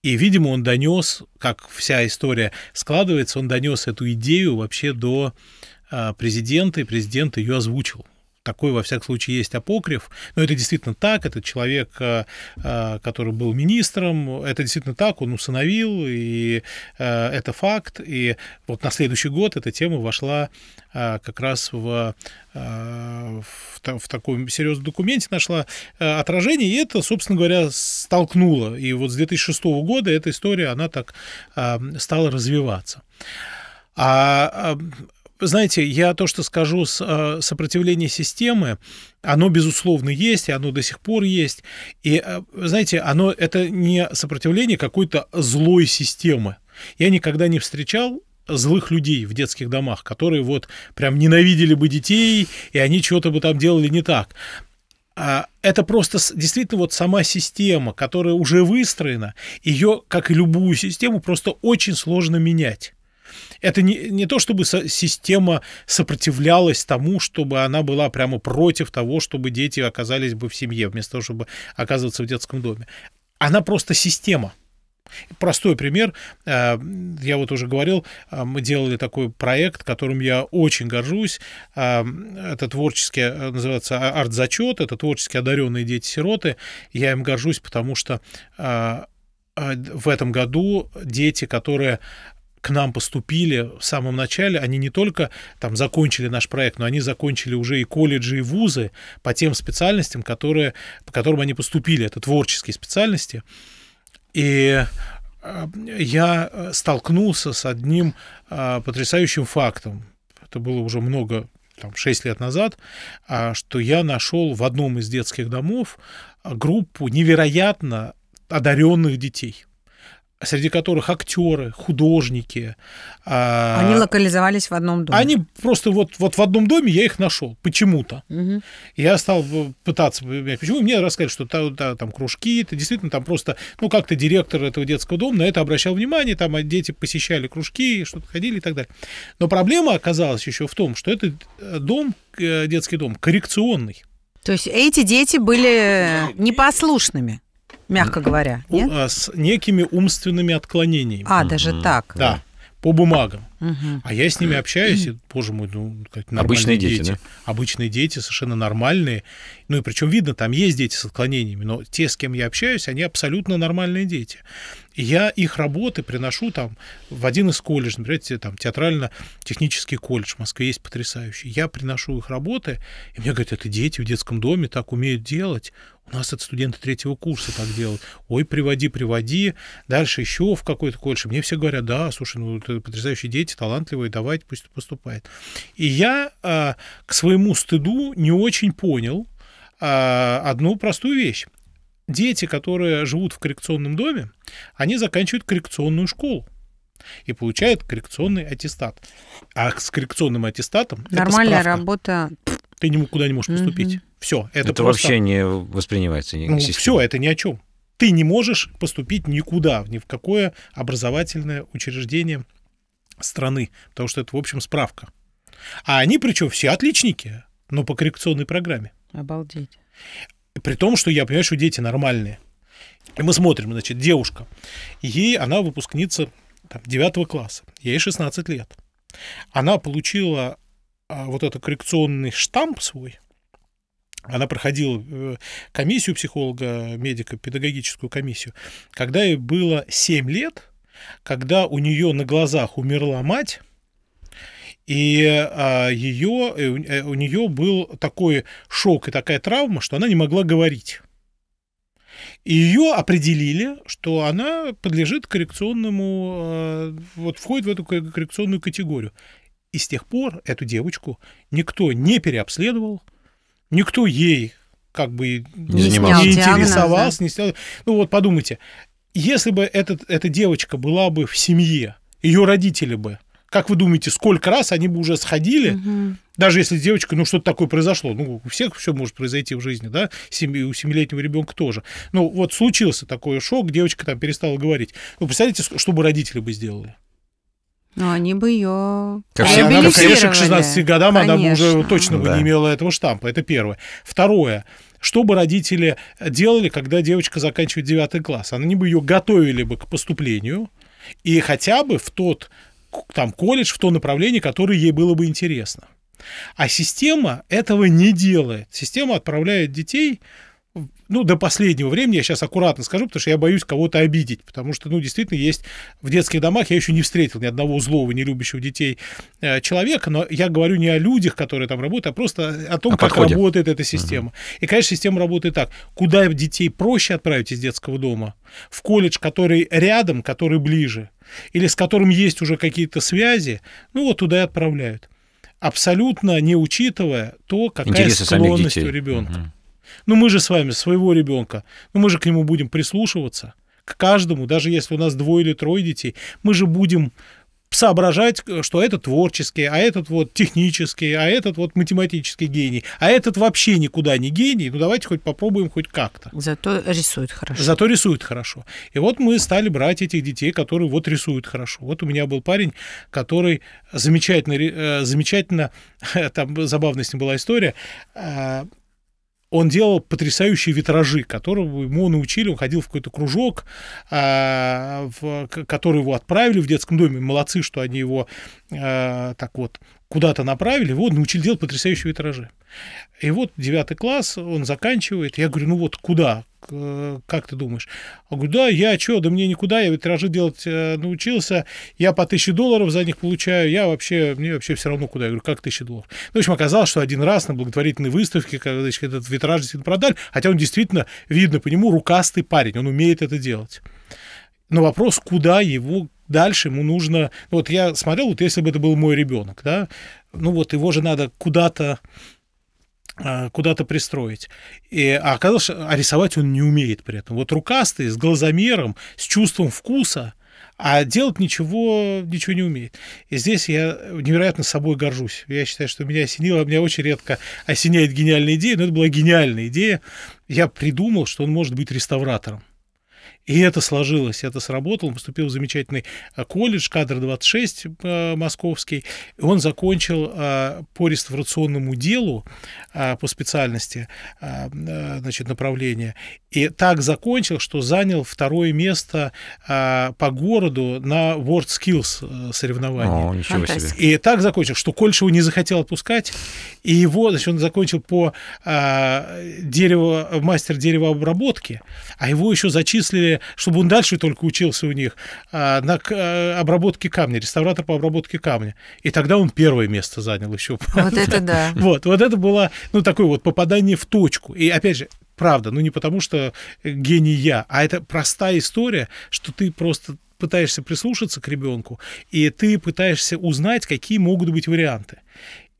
Speaker 1: И, видимо, он донес, как вся история складывается, он донес эту идею вообще до а, президента, и президент ее озвучил такой, во всяком случае, есть апокриф, но это действительно так, это человек, э, э, который был министром, это действительно так, он усыновил, и э, это факт, и вот на следующий год эта тема вошла как раз в, в, в таком серьезном документе, нашла отражение, и это, собственно говоря, столкнуло. И вот с 2006 года эта история, она так стала развиваться. А знаете, я то, что скажу, э, сопротивление системы, оно, безусловно, есть, оно до сих пор есть. И, э, знаете, оно это не сопротивление какой-то злой системы. Я никогда не встречал злых людей в детских домах, которые вот прям ненавидели бы детей, и они что-то бы там делали не так. А, это просто действительно вот сама система, которая уже выстроена, ее, как и любую систему, просто очень сложно менять. Это не, не то, чтобы система сопротивлялась тому, чтобы она была прямо против того, чтобы дети оказались бы в семье, вместо того, чтобы оказываться в детском доме. Она просто система. Простой пример. Э, я вот уже говорил, э, мы делали такой проект, которым я очень горжусь. Э, это творческий, называется а, арт-зачет, это творчески одаренные дети-сироты. Я им горжусь, потому что в этом году дети, которые к нам поступили в самом начале, они не только там закончили наш проект, но они закончили уже и колледжи, и вузы по тем специальностям, которые, по которым они поступили. Это творческие специальности. И э, я э, столкнулся с одним э, потрясающим фактом. Это было уже много, там, 6 лет назад, а, что я нашел в одном из детских домов группу невероятно одаренных детей – среди которых актеры, художники.
Speaker 3: А, они локализовались в одном доме.
Speaker 1: Они просто вот, вот в одном доме я их нашел почему-то. Угу. Я стал пытаться понять, почему. Мне рассказали, что там, там кружки, это действительно там просто, ну, как-то директор этого детского дома на это обращал внимание, там дети посещали кружки, что-то ходили и так далее. Но проблема оказалась еще в том, что этот э, дом, э, детский дом, коррекционный.
Speaker 3: То есть эти дети были непослушными мягко говоря,
Speaker 1: нет? А, с некими умственными отклонениями.
Speaker 3: А, даже так?
Speaker 1: Да, по бумагам. Угу. А я с ними общаюсь, и, боже мой, ну, как
Speaker 2: Обычные дети, дети. Да?
Speaker 1: Обычные дети, совершенно нормальные. Ну и причем видно, там есть дети с отклонениями, но те, с кем я общаюсь, они абсолютно нормальные дети. И я их работы приношу там в один из колледжей, например, там театрально-технический колледж в Москве есть потрясающий. Я приношу их работы, и мне говорят, это дети в детском доме так умеют делать. У нас это студенты третьего курса так делают. Ой, приводи, приводи. Дальше еще в какой-то колледж. Мне все говорят, да, слушай, ну это потрясающие дети, талантливые, давайте, пусть поступает. И я э, к своему стыду не очень понял э, одну простую вещь. Дети, которые живут в коррекционном доме, они заканчивают коррекционную школу. и получает коррекционный аттестат. А с коррекционным аттестатом
Speaker 3: Нормальная работа.
Speaker 1: Ты никуда не можешь поступить.
Speaker 3: Мгм.
Speaker 1: Все, это,
Speaker 2: Это,
Speaker 1: просто...
Speaker 2: вообще не воспринимается. ни-
Speaker 1: Ну, все, это ни о чем. Ты не можешь поступить никуда, ни в какое образовательное учреждение страны, потому что это, в общем, справка. А они, причем, все отличники, но по коррекционной программе.
Speaker 3: Обалдеть.
Speaker 1: При том, что я понимаю, что дети нормальные. И мы смотрим, значит, девушка. Ей, она выпускница там, 9 класса. Ей 16 лет. Она получила вот этот коррекционный штамп свой. Она проходила э, комиссию психолога, медика, педагогическую комиссию, когда ей было 7 лет, когда у нее на глазах умерла мать, и а, ее, э, у- э, у нее был такой шок и такая травма, что она не могла говорить. И ее определили, что она подлежит коррекционному, вот входит в эту ко- коррекционную категорию. И с тех пор эту девочку никто не переобследовал, никто ей как бы
Speaker 2: Не
Speaker 1: не,
Speaker 3: Снял
Speaker 1: интересовался, не снял. Ну вот подумайте, если бы этот, эта девочка была бы в семье, ее родители бы, как вы думаете, сколько раз они бы уже сходили,
Speaker 3: Мгм.
Speaker 1: даже если с девочкой, ну, что-то такое произошло, ну, у всех все может произойти в жизни, да, Семи- у семилетнего ребенка тоже. Ну, вот случился такой шок, девочка там перестала говорить. Ну, представляете, что бы родители бы сделали?
Speaker 3: Ну, они бы ее
Speaker 1: бы, конечно, к
Speaker 3: реабилитировали.
Speaker 1: 16 годам она бы уже
Speaker 3: Конечно.
Speaker 1: точно бы
Speaker 2: Да.
Speaker 1: не имела этого штампа. Это первое. Второе. Что бы родители делали, когда девочка заканчивает 9 класс? Они бы ее готовили бы к поступлению и хотя бы в тот там колледж, в то направление, которое ей было бы интересно. А система этого не делает. Система отправляет детей ну, до последнего времени, я сейчас аккуратно скажу, потому что я боюсь кого-то обидеть, потому что, ну, действительно, есть в детских домах, я еще не встретил ни одного злого, не любящего детей э, человека, но я говорю не о людях, которые там работают, а просто о том,
Speaker 2: О
Speaker 1: как
Speaker 2: подходе.
Speaker 1: работает эта система. И, конечно, система работает так. Куда детей проще отправить из детского дома? В колледж, который рядом, который ближе, или с которым есть уже какие-то связи, ну, вот туда и отправляют. Абсолютно не учитывая то, какая
Speaker 2: Интересы
Speaker 1: склонность у ребенка.
Speaker 2: Мгм.
Speaker 1: Ну, мы же с вами своего ребенка, ну, мы же к нему будем прислушиваться, к каждому, даже если у нас двое или трое детей, мы же будем соображать, что этот творческий, а этот вот технический, а этот вот математический гений, а этот вообще никуда не гений, ну давайте хоть попробуем хоть как-то.
Speaker 3: Зато рисует хорошо.
Speaker 1: Зато рисует хорошо. И вот мы стали брать этих детей, которые вот рисуют хорошо. Вот у меня был парень, который замечательно, э, замечательно, там забавная с ним была история, э, он делал потрясающие витражи, которого ему научили, он ходил в какой-то кружок, а, в, который его отправили в детском доме. Молодцы, что они его а, так вот куда-то направили, его научили делать потрясающие витражи. И вот девятый класс, он заканчивает. Я говорю, ну вот куда? Как ты думаешь? Он говорит, да, я что, да мне никуда, я витражи делать э, научился, я по тысяче долларов за них получаю, я вообще, мне вообще все равно куда. Я говорю, как тысяча долларов? Ну, в общем, оказалось, что один раз на благотворительной выставке, когда значит, этот витраж действительно продали, хотя он действительно, видно по нему, рукастый парень, он умеет это делать. Но вопрос, куда его дальше ему нужно... ну, Вот я смотрел, вот если бы это был мой ребенок, да, ну вот его же надо куда-то а, куда-то пристроить. И, а оказалось, а рисовать он не умеет при этом. Вот рукастый, с глазомером, с чувством вкуса, а делать ничего, ничего не умеет. И здесь я невероятно собой горжусь. Я считаю, что меня осенило, меня очень редко осеняет гениальная идея, но это была гениальная идея. Я придумал, что он может быть реставратором. И это сложилось, это сработало. Он поступил в замечательный э, колледж, кадр 26 э, московский. Он закончил э, по реставрационному делу, э, по специальности, э, э, значит, направления. И так закончил, что занял второе место э, по городу на World Skills э, соревновании.
Speaker 2: О, ничего себе.
Speaker 1: И так закончил, что Кольш его не захотел отпускать, и его, значит, он закончил по а, дерево, мастер деревообработки, а его еще зачислили, чтобы он дальше только учился у них а, на к- а, обработке камня, реставратор по обработке камня. И тогда он первое место занял еще.
Speaker 3: Вот это да.
Speaker 1: Вот, вот это было, ну, такое вот попадание в точку. И опять же, правда, ну не потому что гений я, а это простая история, что ты просто пытаешься прислушаться к ребенку, и ты пытаешься узнать, какие могут быть варианты.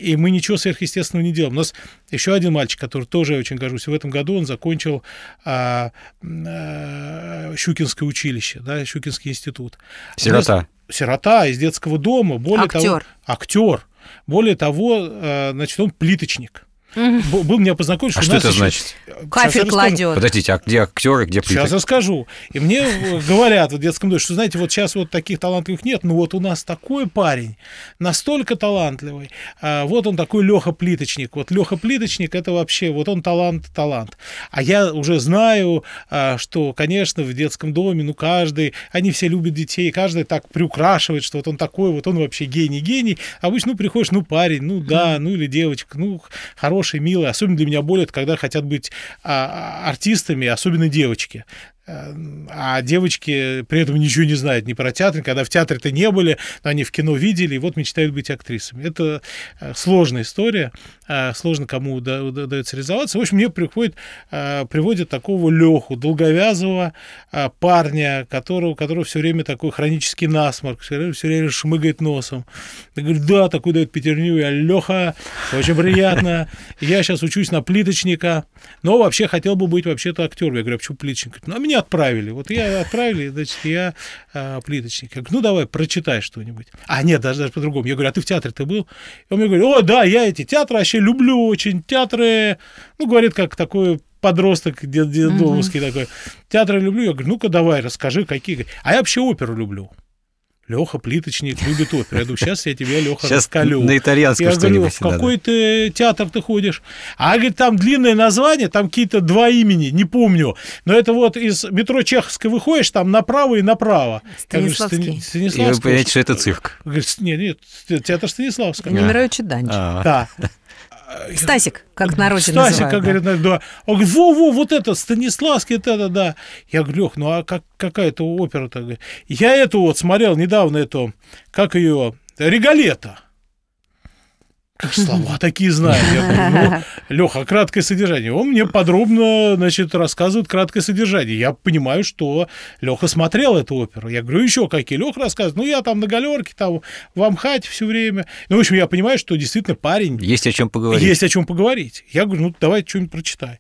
Speaker 1: И мы ничего сверхъестественного не делаем. У нас еще один мальчик, который тоже я очень горжусь, в этом году он закончил а, а, Щукинское училище, да, Щукинский институт.
Speaker 2: Сирота.
Speaker 1: Сирота из детского дома. Более
Speaker 3: Актер.
Speaker 1: Того, актер. Более того, а, значит, он плиточник. Был меня познакомить,
Speaker 2: А что
Speaker 1: нас
Speaker 2: это
Speaker 1: еще-
Speaker 2: значит?
Speaker 1: Сейчас
Speaker 3: Кафель кладет.
Speaker 2: Подождите, а где актеры, где
Speaker 1: Сейчас
Speaker 2: плиточник?
Speaker 1: расскажу. И мне говорят в детском доме, что, знаете, вот сейчас вот таких талантливых нет, но вот у нас такой парень, настолько талантливый. А, вот он такой Леха Плиточник. Вот Леха Плиточник это вообще, вот он талант, талант. А я уже знаю, а, что, конечно, в детском доме, ну, каждый, они все любят детей, каждый так приукрашивает, что вот он такой, вот он вообще гений, гений. Обычно, ну, приходишь, ну, парень, ну, да, ну, или девочка, ну, хороший, милый. Особенно для меня болит, когда хотят быть а, артистами, особенно девочки. А девочки при этом ничего не знают ни про театр, когда в театре-то не были, но они в кино видели, и вот мечтают быть актрисами. Это э, сложная история, э, сложно кому уда- уда- удается реализоваться. В общем, мне приходит, э, приводит такого Леху, долговязого парня, которого, которого все время такой хронический насморк, все время, все время шмыгает носом. Я говорю, да, такой дает пятерню, я Леха, очень приятно. Я сейчас учусь на плиточника, но вообще хотел бы быть вообще-то актером. Я говорю, а почему плиточник? Ну, а меня отправили. Вот я отправили, значит, я а, плиточник. Я говорю, ну, давай, прочитай что-нибудь. А, нет, даже, даже по-другому. Я говорю, а ты в театре ты был? И он мне говорит, о, да, я эти театры вообще люблю очень. Театры, ну, говорит, как такой подросток дед- дедовский такой. Театры люблю. Я говорю, ну-ка, давай, расскажи, какие. А я вообще оперу люблю. Леха Плиточник любит оперу. Я думаю, сейчас я тебе, Леха,
Speaker 2: Сейчас
Speaker 1: раскалю.
Speaker 2: на итальянском
Speaker 1: Я говорю, в какой ты театр ты ходишь? А говорит, там длинное название, там какие-то два имени, не помню. Но это вот из метро Чеховской выходишь, там направо и направо. Я говорю,
Speaker 3: Станиславский.
Speaker 1: «Стани-
Speaker 2: И вы
Speaker 1: Станиславского».
Speaker 2: понимаете, что это цирк.
Speaker 1: Говорит, нет, нет, театр Станиславского.
Speaker 3: Немирович Данч.
Speaker 2: А.
Speaker 1: Да.
Speaker 3: Стасик, как на родине
Speaker 1: Стасик,
Speaker 3: называют.
Speaker 1: как
Speaker 3: да.
Speaker 1: говорят, да. Он говорит, во-во, вот это, Станиславский, это, да, да. Я говорю, Лех, ну а как, какая-то опера-то? Я эту вот смотрел недавно, эту, как ее, Регалета. Слова такие знаю. Я говорю, ну, Леха, краткое содержание. Он мне подробно, значит, рассказывает краткое содержание. Я понимаю, что Леха смотрел эту оперу. Я говорю, еще какие? Леха рассказывает. Ну, я там на галерке, там в Амхате все время. Ну, в общем, я понимаю, что действительно парень
Speaker 2: Есть о чем поговорить.
Speaker 1: есть о чем поговорить. Я говорю, ну давай что-нибудь прочитай.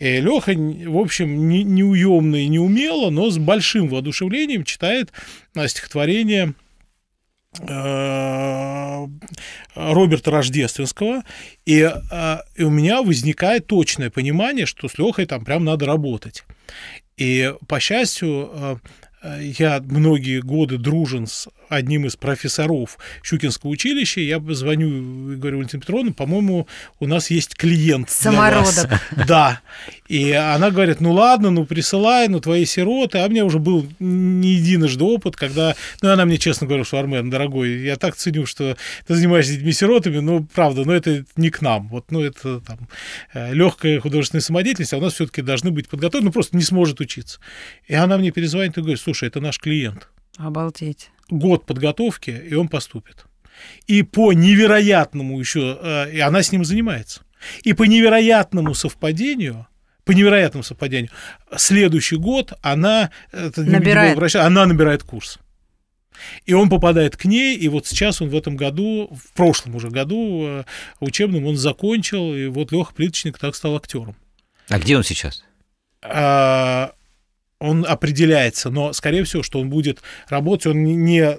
Speaker 1: Леха, в общем, не- неуемно и неумело, но с большим воодушевлением читает а, стихотворение э, Роберта Рождественского, и, а, и у меня возникает точное понимание, что с Лехой там прям надо работать. И, по счастью, э, э, я многие годы дружен с одним из профессоров Щукинского училища. Я звоню и говорю, Валентина Петровна, по-моему, у нас есть клиент для вас».
Speaker 3: Самородок.
Speaker 1: Да. И она говорит, ну ладно, ну присылай, ну твои сироты. А у меня уже был не единожды опыт, когда... Ну, она мне честно говорила, что, Армен, дорогой, я так ценю, что ты занимаешься детьми-сиротами, но правда, но это не к нам. Вот, ну, это там легкая художественная самодеятельность, а у нас все-таки должны быть подготовлены, ну, просто не сможет учиться. И она мне перезвонит и говорит, слушай, это наш клиент.
Speaker 3: Обалдеть.
Speaker 1: Год подготовки, и он поступит. И по невероятному еще, э, и она с ним занимается. И по невероятному совпадению, по невероятному совпадению, следующий год она, не
Speaker 3: Набирает.
Speaker 1: вращать, она набирает курс. И он попадает к ней, и вот сейчас он в этом году, в прошлом уже году э, учебном он закончил, и вот Леха Плиточник так стал актером.
Speaker 2: А где он сейчас?
Speaker 1: А, он определяется, но, скорее всего, что он будет работать, он не-.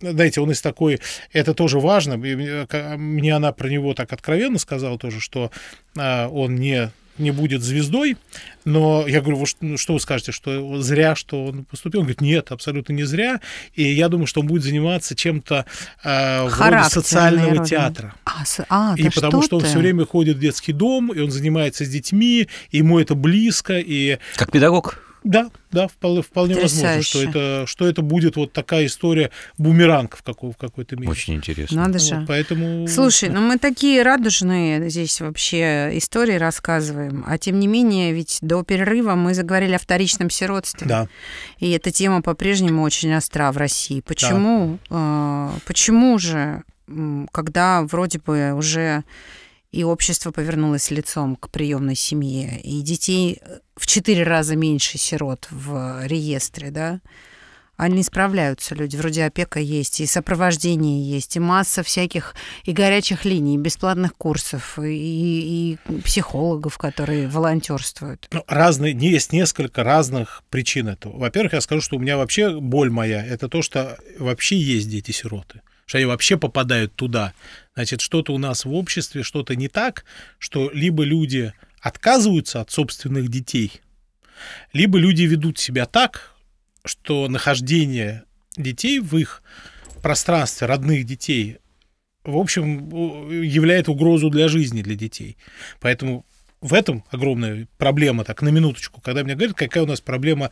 Speaker 1: Знаете, он из такой... Это тоже важно. мне- она про него так откровенно сказала тоже, что а, он не не будет звездой, но я говорю, вот что- что вы скажете, что зря, что он поступил? Он говорит, нет, абсолютно не зря, и я думаю, что он будет заниматься чем-то а, вроде социального
Speaker 3: роли.
Speaker 1: театра.
Speaker 3: А, а,
Speaker 1: И
Speaker 3: да
Speaker 1: потому что он
Speaker 3: ты.
Speaker 1: все время ходит в детский дом, и он занимается с детьми, и ему это близко, и
Speaker 2: Как педагог?
Speaker 1: Да, да, вполне, вполне возможно, что это, что это будет вот такая история бумеранг в, какой, в какой-то мере.
Speaker 2: Очень интересно.
Speaker 3: Надо
Speaker 1: Вот,
Speaker 3: же.
Speaker 1: поэтому...
Speaker 3: Слушай, ну мы такие радужные здесь вообще истории рассказываем, а тем не менее, ведь до перерыва мы заговорили о вторичном сиротстве.
Speaker 1: Да.
Speaker 3: И эта тема по-прежнему очень остра в России. Почему? э, почему же, когда вроде бы уже и общество повернулось лицом к приемной семье, и детей э, в четыре раза меньше сирот в реестре, да? они справляются, люди. Вроде опека есть, и сопровождение есть, и масса всяких и горячих линий, и бесплатных курсов, и, и психологов, которые волонтерствуют.
Speaker 1: Ну, разные, есть несколько разных причин этого. Во-первых, я скажу, что у меня вообще боль моя, это то, что вообще есть дети-сироты что они вообще попадают туда. Значит, что-то у нас в обществе, что-то не так, что либо люди отказываются от собственных детей, либо люди ведут себя так, что нахождение детей в их пространстве, родных детей, в общем, является угрозу для жизни для детей. Поэтому в этом огромная проблема, так, на минуточку. Когда мне говорят, какая у нас проблема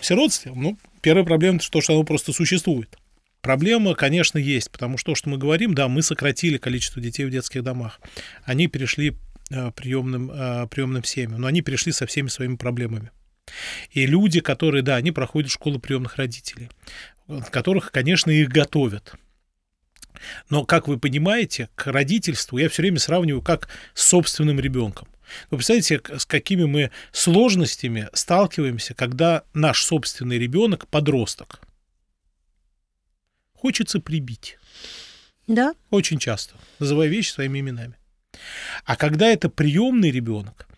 Speaker 1: в сиротстве, ну, первая проблема, то, что оно просто существует. Проблема, конечно, есть, потому что то, что мы говорим, да, мы сократили количество детей в детских домах. Они перешли э, приемным, э, приемным семьям, но они перешли со всеми своими проблемами. И люди, которые, да, они проходят школу приемных родителей, которых, конечно, их готовят. Но, как вы понимаете, к родительству я все время сравниваю как с собственным ребенком. Вы представляете, с какими мы сложностями сталкиваемся, когда наш собственный ребенок подросток хочется прибить.
Speaker 3: Да.
Speaker 1: Очень часто, называя вещи своими именами. А когда это приемный ребенок,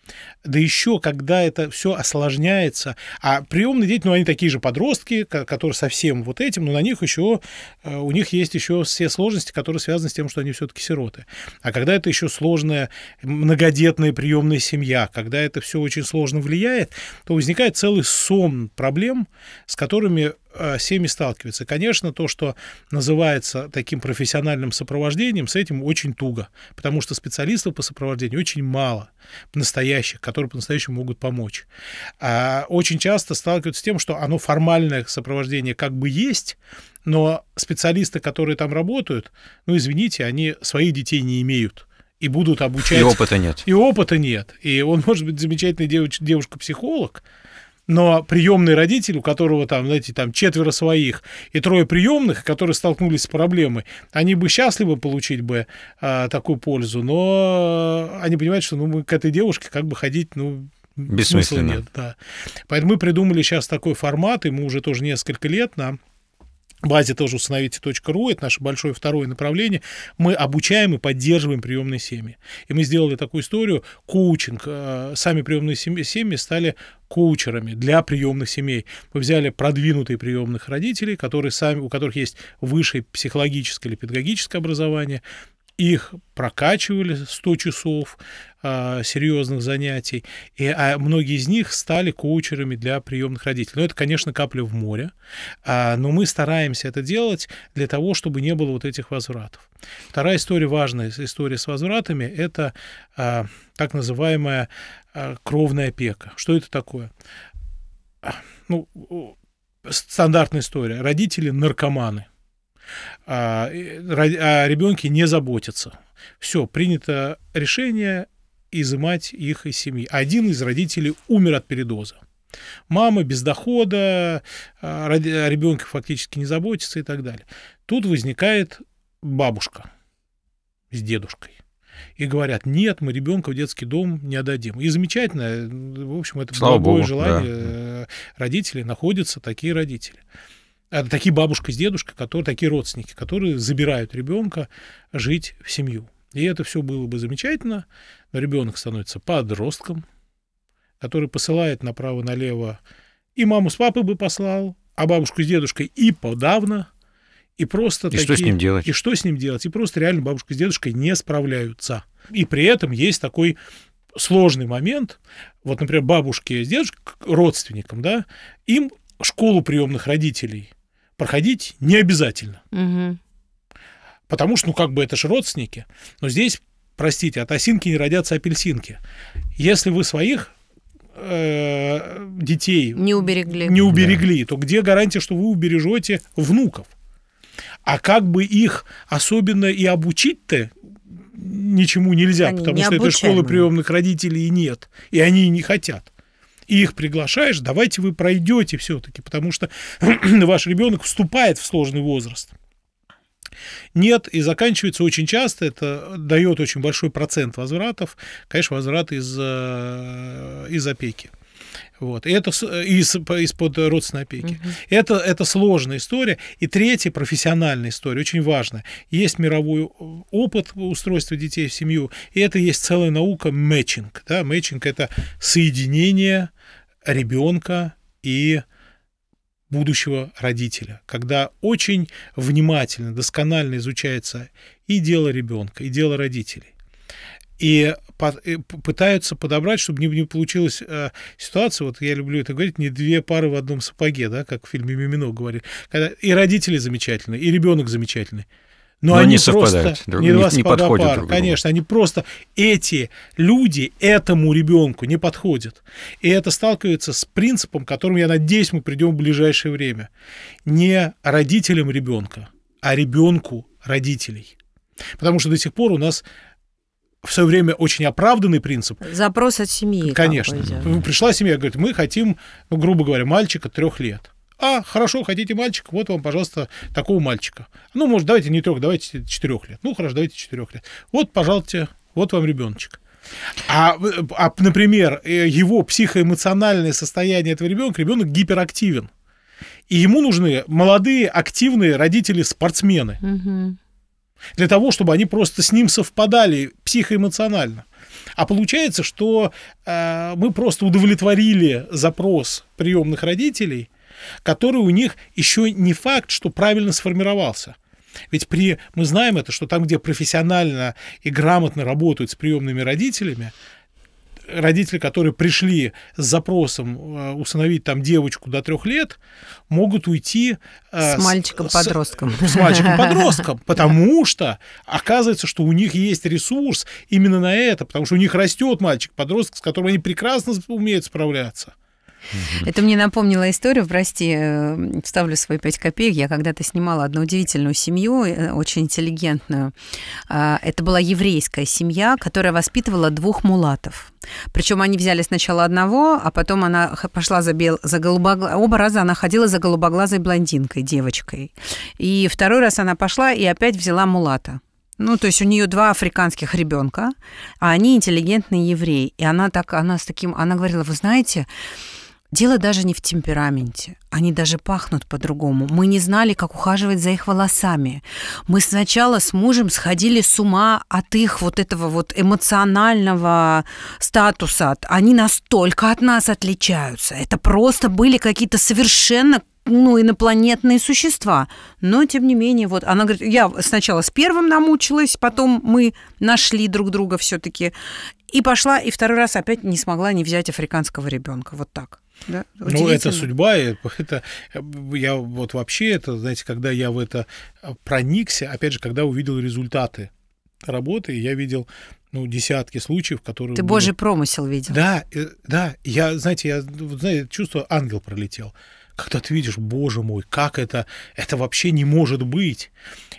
Speaker 1: да еще когда это все осложняется, а приемные дети, ну, они такие же подростки, которые совсем вот этим, но на них еще, э, у них есть еще все сложности, которые связаны с тем, что они все-таки сироты. А когда это еще сложная многодетная приемная семья, когда это все очень сложно влияет, то возникает целый сон проблем, с которыми семьи сталкиваются. Конечно, то, что называется таким профессиональным сопровождением, с этим очень туго, потому что специалистов по сопровождению очень мало, настоящих, которые по-настоящему могут помочь. А очень часто сталкиваются с тем, что оно формальное сопровождение как бы есть, но специалисты, которые там работают, ну, извините, они своих детей не имеют и будут обучать. И
Speaker 2: опыта нет.
Speaker 1: И опыта нет. И он может быть замечательный девуч- девушка-психолог, но приемный родитель, у которого там, знаете, там четверо своих и трое приемных, которые столкнулись с проблемой, они бы счастливы получить бы а, такую пользу, но они понимают, что ну, мы к этой девушке как бы ходить, ну,
Speaker 2: Бессмысленно.
Speaker 1: нет, да. Поэтому мы придумали сейчас такой формат, и мы уже тоже несколько лет на базе тоже установите.ру, это наше большое второе направление, мы обучаем и поддерживаем приемные семьи. И мы сделали такую историю, коучинг. Э, сами приемные семьи стали коучерами для приемных семей. Мы взяли продвинутые приемных родителей, которые сами, у которых есть высшее психологическое или педагогическое образование, их прокачивали 100 часов а, серьезных занятий, и а многие из них стали коучерами для приемных родителей. Но это, конечно, капля в море, а, но мы стараемся это делать для того, чтобы не было вот этих возвратов. Вторая история, важная история с возвратами, это а, так называемая а, кровная опека. Что это такое? Ну, стандартная история. Родители наркоманы – а, о ребенке не заботятся. Все, принято решение изымать их из семьи. Один из родителей умер от передоза. Мама без дохода, а, о ребенке фактически не заботится и так далее. Тут возникает бабушка с дедушкой. И говорят, нет, мы ребенка в детский дом не отдадим. И замечательно, в общем, это
Speaker 2: Слава
Speaker 1: благое
Speaker 2: Богу,
Speaker 1: желание
Speaker 2: да.
Speaker 1: э, родителей, находятся такие родители. Это такие бабушка с дедушкой, которые, такие родственники, которые забирают ребенка жить в семью. И это все было бы замечательно, но ребенок становится подростком, который посылает направо-налево и маму с папой бы послал, а бабушку с дедушкой и подавно, и просто
Speaker 2: И
Speaker 1: такие,
Speaker 2: что с ним делать?
Speaker 1: И что с ним делать? И просто реально бабушка с дедушкой не справляются. И при этом есть такой сложный момент. Вот, например, бабушки с дедушкой, родственникам, да, им школу приемных родителей проходить не обязательно.
Speaker 3: Угу.
Speaker 1: Потому что, ну, как бы это же родственники. Но здесь, простите, от осинки не родятся апельсинки. Если вы своих э, детей
Speaker 3: Не уберегли.
Speaker 1: не уберегли, то где гарантия, что вы убережете внуков? А как бы их особенно и обучить-то ничему нельзя,
Speaker 3: Они
Speaker 1: потому что этой школы приемных родителей нет, и они не хотят. И их приглашаешь, давайте вы пройдете все-таки, потому что ваш ребенок вступает в сложный возраст. Нет, и заканчивается очень часто, это дает очень большой процент возвратов, конечно, возврат из, э, из опеки. Вот. И это из, из-под родственной опеки. Угу. Это, это сложная история. И третья профессиональная история, очень важная. Есть мировой опыт устройства детей в семью, и это есть целая наука мэтчинг. Да? Мэтчинг – это соединение ребенка и будущего родителя, когда очень внимательно, досконально изучается и дело ребенка, и дело родителей. И пытаются подобрать, чтобы не, получилась э, ситуация, вот я люблю это говорить, не две пары в одном сапоге, да, как в фильме «Мимино» говорит, когда и родители замечательные, и ребенок замечательный, но, но они не просто друг, не, не, не подходят пар, друг конечно, они просто эти люди этому ребенку не подходят, и это сталкивается с принципом, к которому я надеюсь мы придем в ближайшее время, не родителям ребенка, а ребенку родителей, потому что до сих пор у нас в свое время очень оправданный принцип.
Speaker 3: Запрос от семьи.
Speaker 1: Конечно. Пришла семья, говорит, мы хотим, ну, грубо говоря, мальчика трех лет. А, хорошо, хотите мальчика, вот вам, пожалуйста, такого мальчика. Ну, может, давайте не трех, давайте четырех лет. Ну, хорошо, давайте четырех лет. Вот, пожалуйста, вот вам ребеночек. А, а, например, э, его психоэмоциональное состояние этого ребенка, ребенок гиперактивен. И ему нужны молодые, активные родители-спортсмены. Угу для того, чтобы они просто с ним совпадали психоэмоционально. А получается, что э, мы просто удовлетворили запрос приемных родителей, который у них еще не факт, что правильно сформировался. Ведь при, мы знаем это, что там, где профессионально и грамотно работают с приемными родителями, родители, которые пришли с запросом э, усыновить там девочку до трех лет, могут уйти
Speaker 3: э, с мальчиком-подростком.
Speaker 1: С, с мальчиком-подростком, потому что оказывается, что у них есть ресурс именно на это, потому что у них растет мальчик-подросток, с которым они прекрасно умеют справляться.
Speaker 3: Это мне напомнило историю, прости, э, вставлю свои пять копеек. Я когда-то снимала одну удивительную семью, э, очень интеллигентную. А, это была еврейская семья, которая воспитывала двух мулатов. Причем они взяли сначала одного, а потом она пошла за, бел, за голубоглазой... Оба раза она ходила за голубоглазой блондинкой, девочкой. И второй раз она пошла и опять взяла мулата. Ну, то есть у нее два африканских ребенка, а они интеллигентные евреи. И она так, она с таким, она говорила, вы знаете, Дело даже не в темпераменте. Они даже пахнут по-другому. Мы не знали, как ухаживать за их волосами. Мы сначала с мужем сходили с ума от их вот этого вот эмоционального статуса. Они настолько от нас отличаются. Это просто были какие-то совершенно ну, инопланетные существа. Но, тем не менее, вот она говорит, я сначала с первым намучилась, потом мы нашли друг друга все-таки. И пошла, и второй раз опять не смогла не взять африканского ребенка. Вот так.
Speaker 1: Да, ну, это судьба, это, я вот вообще, это, знаете, когда я в это проникся, опять же, когда увидел результаты работы, я видел ну, десятки случаев, которые...
Speaker 3: Ты были... божий промысел видел.
Speaker 1: Да, э, да, я, знаете, я, знаете, чувствую, ангел пролетел. Когда ты видишь, боже мой, как это, это вообще не может быть.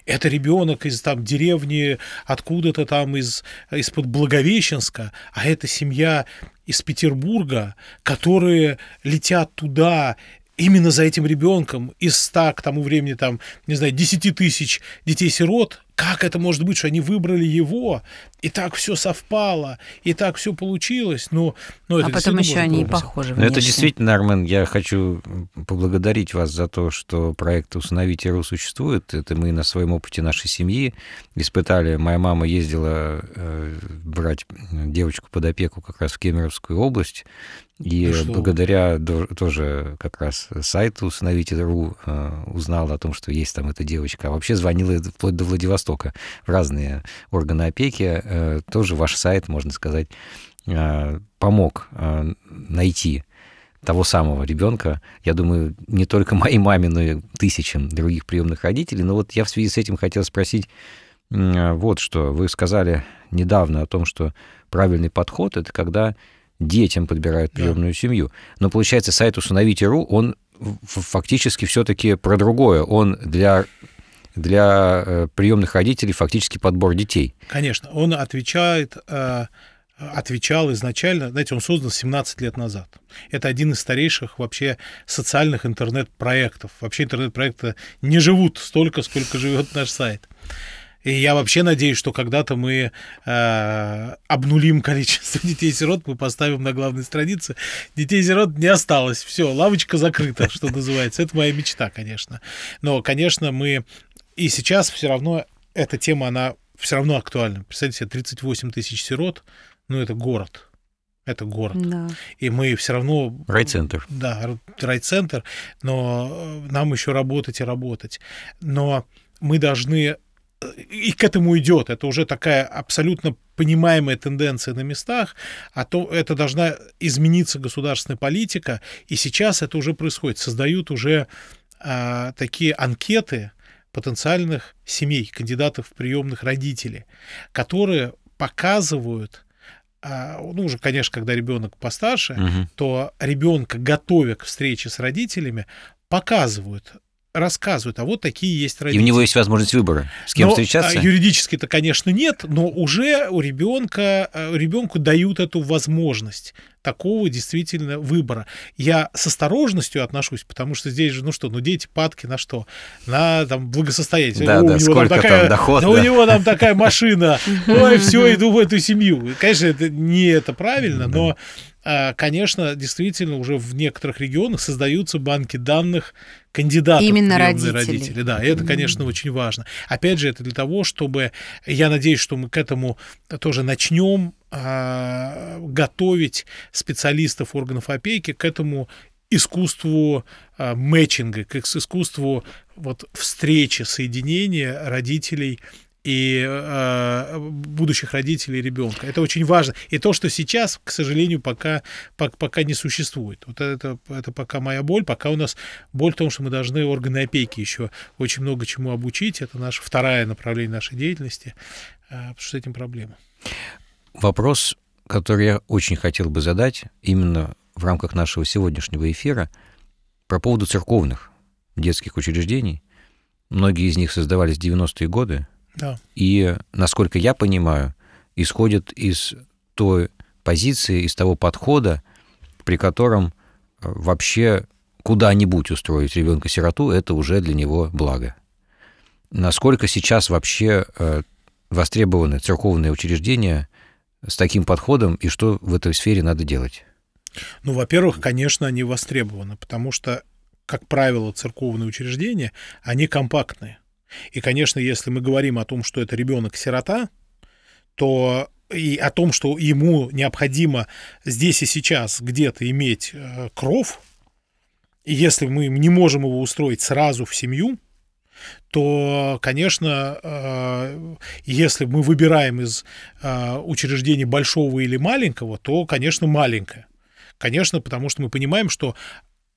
Speaker 1: Это ребенок из там деревни, откуда-то там из, из-под Благовещенска, а это семья из Петербурга, которые летят туда именно за этим ребенком из 100 к тому времени, там, не знаю, 10 тысяч детей-сирот, как это может быть, что они выбрали его, и так все совпало, и так все получилось, ну, ну
Speaker 3: это А потом еще они и похожи.
Speaker 2: Ну, это действительно, Армен, я хочу поблагодарить вас за то, что проект «Усыновить Иру» существует. Это мы на своем опыте нашей семьи испытали. Моя мама ездила э, брать девочку под опеку как раз в Кемеровскую область, и ну, благодаря тоже как раз сайту «Усыновите.ру» э, узнала о том, что есть там эта девочка. А вообще звонила вплоть до Владивостока в разные органы опеки. Э, тоже ваш сайт, можно сказать, э, помог найти того самого ребенка, я думаю, не только моей маме, но и тысячам других приемных родителей. Но вот я в связи с этим хотел спросить вот что. Вы сказали недавно о том, что правильный подход — это когда детям подбирают приемную да. семью. Но получается, сайт «Усыновите.ру», он фактически все-таки про другое. Он для для э, приемных родителей фактически подбор детей.
Speaker 1: Конечно, он отвечает, э, отвечал изначально, знаете, он создан 17 лет назад. Это один из старейших вообще социальных интернет-проектов. Вообще интернет-проекты не живут столько, сколько живет наш сайт. И я вообще надеюсь, что когда-то мы э, обнулим количество детей-сирот, мы поставим на главной странице. Детей-сирот не осталось. Все, лавочка закрыта, что называется. Это моя мечта, конечно. Но, конечно, мы и сейчас все равно эта тема, она все равно актуальна. Представьте себе, 38 тысяч сирот, ну, это город. Это город.
Speaker 3: Да.
Speaker 1: И мы все равно...
Speaker 2: Райцентр.
Speaker 1: Да, райцентр, но э, нам еще работать и работать. Но мы должны и к этому идет. Это уже такая абсолютно понимаемая тенденция на местах, а то это должна измениться государственная политика, и сейчас это уже происходит. Создают уже а, такие анкеты потенциальных семей, кандидатов в приемных родителей, которые показывают, а, ну уже, конечно, когда ребенок постарше,
Speaker 2: Мгм.
Speaker 1: то ребенка, готовя к встрече с родителями, показывают, рассказывают, а вот такие есть
Speaker 2: И
Speaker 1: родители.
Speaker 2: у него есть возможность выбора, с кем
Speaker 1: Но,
Speaker 2: встречаться.
Speaker 1: а, Юридически-то, конечно, нет, но уже у ребенка ребенку дают эту возможность такого действительно выбора. Я с осторожностью отношусь, потому что здесь же, ну что, ну дети падки на что? На там благосостояние.
Speaker 2: Да,
Speaker 1: О, у
Speaker 2: да,
Speaker 1: него
Speaker 2: сколько там
Speaker 1: такая,
Speaker 2: доход,
Speaker 1: да у
Speaker 2: да.
Speaker 1: него там такая машина, ой, все, иду в эту семью. Конечно, это не это правильно, но конечно, действительно уже в некоторых регионах создаются банки данных кандидатов
Speaker 3: Именно родителей.
Speaker 1: родители. Да, это, конечно, очень важно. Опять же, это для того, чтобы, я надеюсь, что мы к этому тоже начнем а, готовить специалистов органов опеки к этому искусству а, мэтчинга, к ис- искусству вот встречи, соединения родителей и э, будущих родителей ребенка. Это очень важно. И то, что сейчас, к сожалению, пока, пок- пока не существует. Вот это, это пока моя боль. Пока у нас боль в том, что мы должны органы опеки еще очень много чему обучить. Это наше второе направление нашей деятельности. э, что с этим проблема.
Speaker 2: Вопрос, который я очень хотел бы задать именно в рамках нашего сегодняшнего эфира, по поводу церковных детских учреждений. Многие из них создавались в 90-е годы,
Speaker 1: Да.
Speaker 2: и, насколько я понимаю, исходят из той позиции, из того подхода, при котором э, вообще куда-нибудь устроить ребенка-сироту, это уже для него благо. Насколько сейчас вообще э, востребованы церковные учреждения с таким подходом, и что в этой сфере надо делать?
Speaker 1: Ну, во-первых, конечно, они востребованы, потому что, как правило, церковные учреждения, они компактные. И, конечно, если мы говорим о том, что это ребенок-сирота, то и о том, что ему необходимо здесь и сейчас где-то иметь э, кров, и если мы не можем его устроить сразу в семью, то, конечно, э, если мы выбираем из э, учреждений большого или маленького, то, конечно, маленькое. Конечно, потому что мы понимаем, что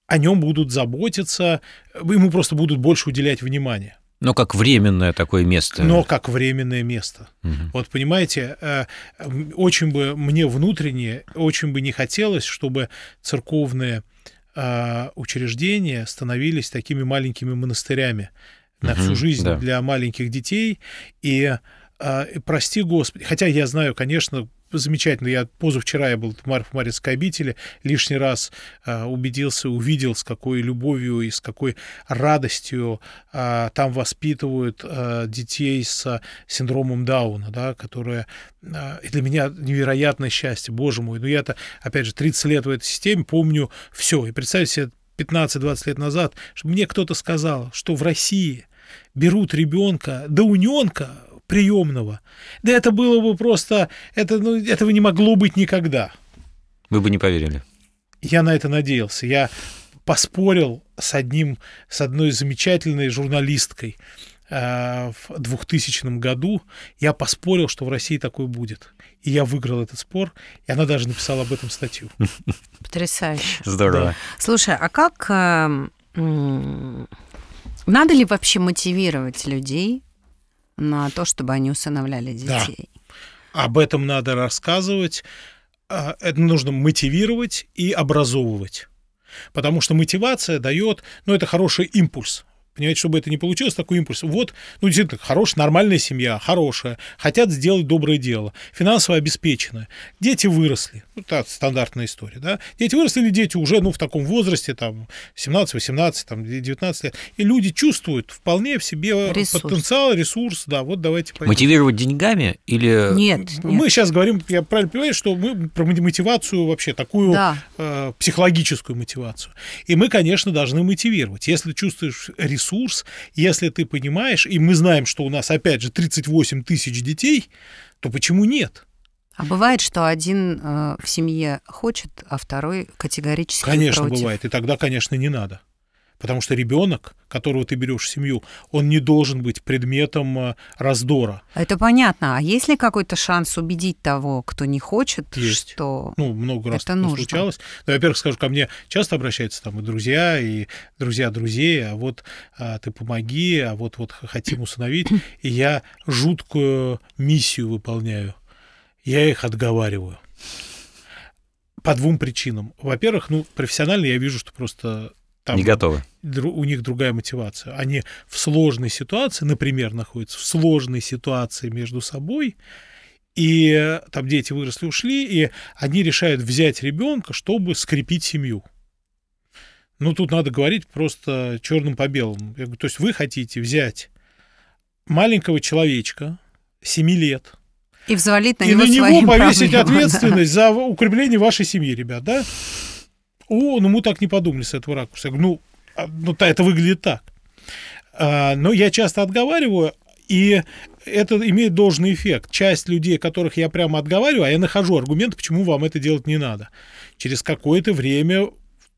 Speaker 1: о нем будут заботиться, ему просто будут больше уделять внимания.
Speaker 2: Ну, как временное такое место.
Speaker 1: Но как временное место.
Speaker 2: Мгм.
Speaker 1: Вот понимаете, э, очень бы мне внутренне, очень бы не хотелось, чтобы церковные э, учреждения становились такими маленькими монастырями на всю
Speaker 2: Мгм,
Speaker 1: жизнь
Speaker 2: да.
Speaker 1: для маленьких детей. И, и прости Господи, хотя я знаю, конечно, замечательно. Я позавчера я был в Мар- в Маринской обители, лишний раз э, убедился, увидел, с какой любовью и с какой радостью э, там воспитывают э, детей с синдромом Дауна, да, которые э, для меня невероятное счастье, боже мой. Ну я-то, опять же, 30 лет в этой системе помню все. И представьте себе, 15-20 лет назад, чтобы мне кто-то сказал, что в России берут ребенка, дауненка приемного. Да это было бы просто, это, ну, этого не могло быть никогда.
Speaker 2: Вы бы не поверили.
Speaker 1: Я на это надеялся. Я поспорил с одним, с одной замечательной журналисткой э, в 2000 году. Я поспорил, что в России такое будет. И я выиграл этот спор, и она даже написала об этом статью.
Speaker 3: Потрясающе.
Speaker 2: Здорово.
Speaker 3: Слушай, а как... э, Надо ли вообще мотивировать людей на то, чтобы они усыновляли
Speaker 1: Да.
Speaker 3: детей?
Speaker 1: Об этом надо рассказывать, а, это нужно мотивировать и образовывать. Потому что мотивация дает, ну, это хороший импульс. Понимаете, чтобы это не получилось, такой импульс. Вот, ну, действительно, хорошая, нормальная семья, хорошая, хотят сделать доброе дело, финансово обеспеченная. Дети выросли. Ну, это стандартная история, да. Дети выросли или дети уже, ну, в таком возрасте, там, 17, 18, там, 19 лет. И люди чувствуют вполне в себе
Speaker 3: Ресурс.
Speaker 1: потенциал, ресурс, да, вот давайте пойдем.
Speaker 2: Мотивировать деньгами или...
Speaker 3: Нет, нет.
Speaker 1: Мы сейчас говорим, я правильно понимаю, что мы про мотивацию вообще, такую
Speaker 3: Да.
Speaker 1: э, психологическую мотивацию. И мы, конечно, должны мотивировать. Если чувствуешь ресурс, если ты понимаешь, и мы знаем, что у нас, опять же, 38 тысяч детей, то почему нет?
Speaker 3: А бывает, что один э, в семье хочет, а второй категорически
Speaker 1: Конечно,
Speaker 3: против.
Speaker 1: бывает. И тогда, конечно, не надо. Потому что ребенок, которого ты берешь в семью, он не должен быть предметом э, раздора.
Speaker 3: Это понятно. А есть ли какой-то шанс убедить того, кто не хочет,
Speaker 1: Есть.
Speaker 3: что...
Speaker 1: Ну, много раз
Speaker 3: Это нужно.
Speaker 1: случалось. Ну, во-первых, скажу, ко мне часто обращаются там и друзья, и друзья друзей, а вот а, ты помоги, а вот вот хотим усыновить. И я жуткую миссию выполняю. Я их отговариваю. По двум причинам. Во-первых, ну, профессионально я вижу, что просто там
Speaker 2: Не готовы.
Speaker 1: у них другая мотивация. Они в сложной ситуации, например, находятся в сложной ситуации между собой, и э, там дети выросли, ушли, и они решают взять ребенка, чтобы скрепить семью. Ну, тут надо говорить просто черным по белому. Я говорю, то есть вы хотите взять маленького человечка, 7 лет,
Speaker 3: И взвалить на
Speaker 1: и
Speaker 3: него
Speaker 1: на него повесить
Speaker 3: проблемы, да.
Speaker 1: ответственность за укрепление вашей семьи, ребят, да? О, ну мы так не подумали с этого ракурса. Я говорю, ну, а, ну это выглядит так. А, но я часто отговариваю, и это имеет должный эффект. Часть людей, которых я прямо отговариваю, а я нахожу аргументы, почему вам это делать не надо. Через какое-то время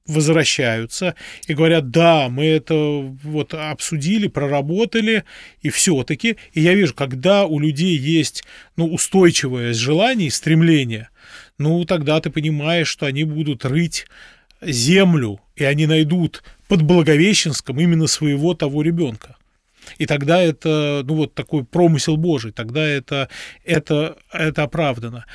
Speaker 1: возвращаются и говорят, да, мы это вот обсудили, проработали, и все-таки. И я вижу, когда у людей есть ну, устойчивое желание, стремление, ну, тогда ты понимаешь, что они будут рыть землю, и они найдут под Благовещенском именно своего того ребенка. И тогда это, ну, вот такой промысел Божий, тогда это, это, это оправдано.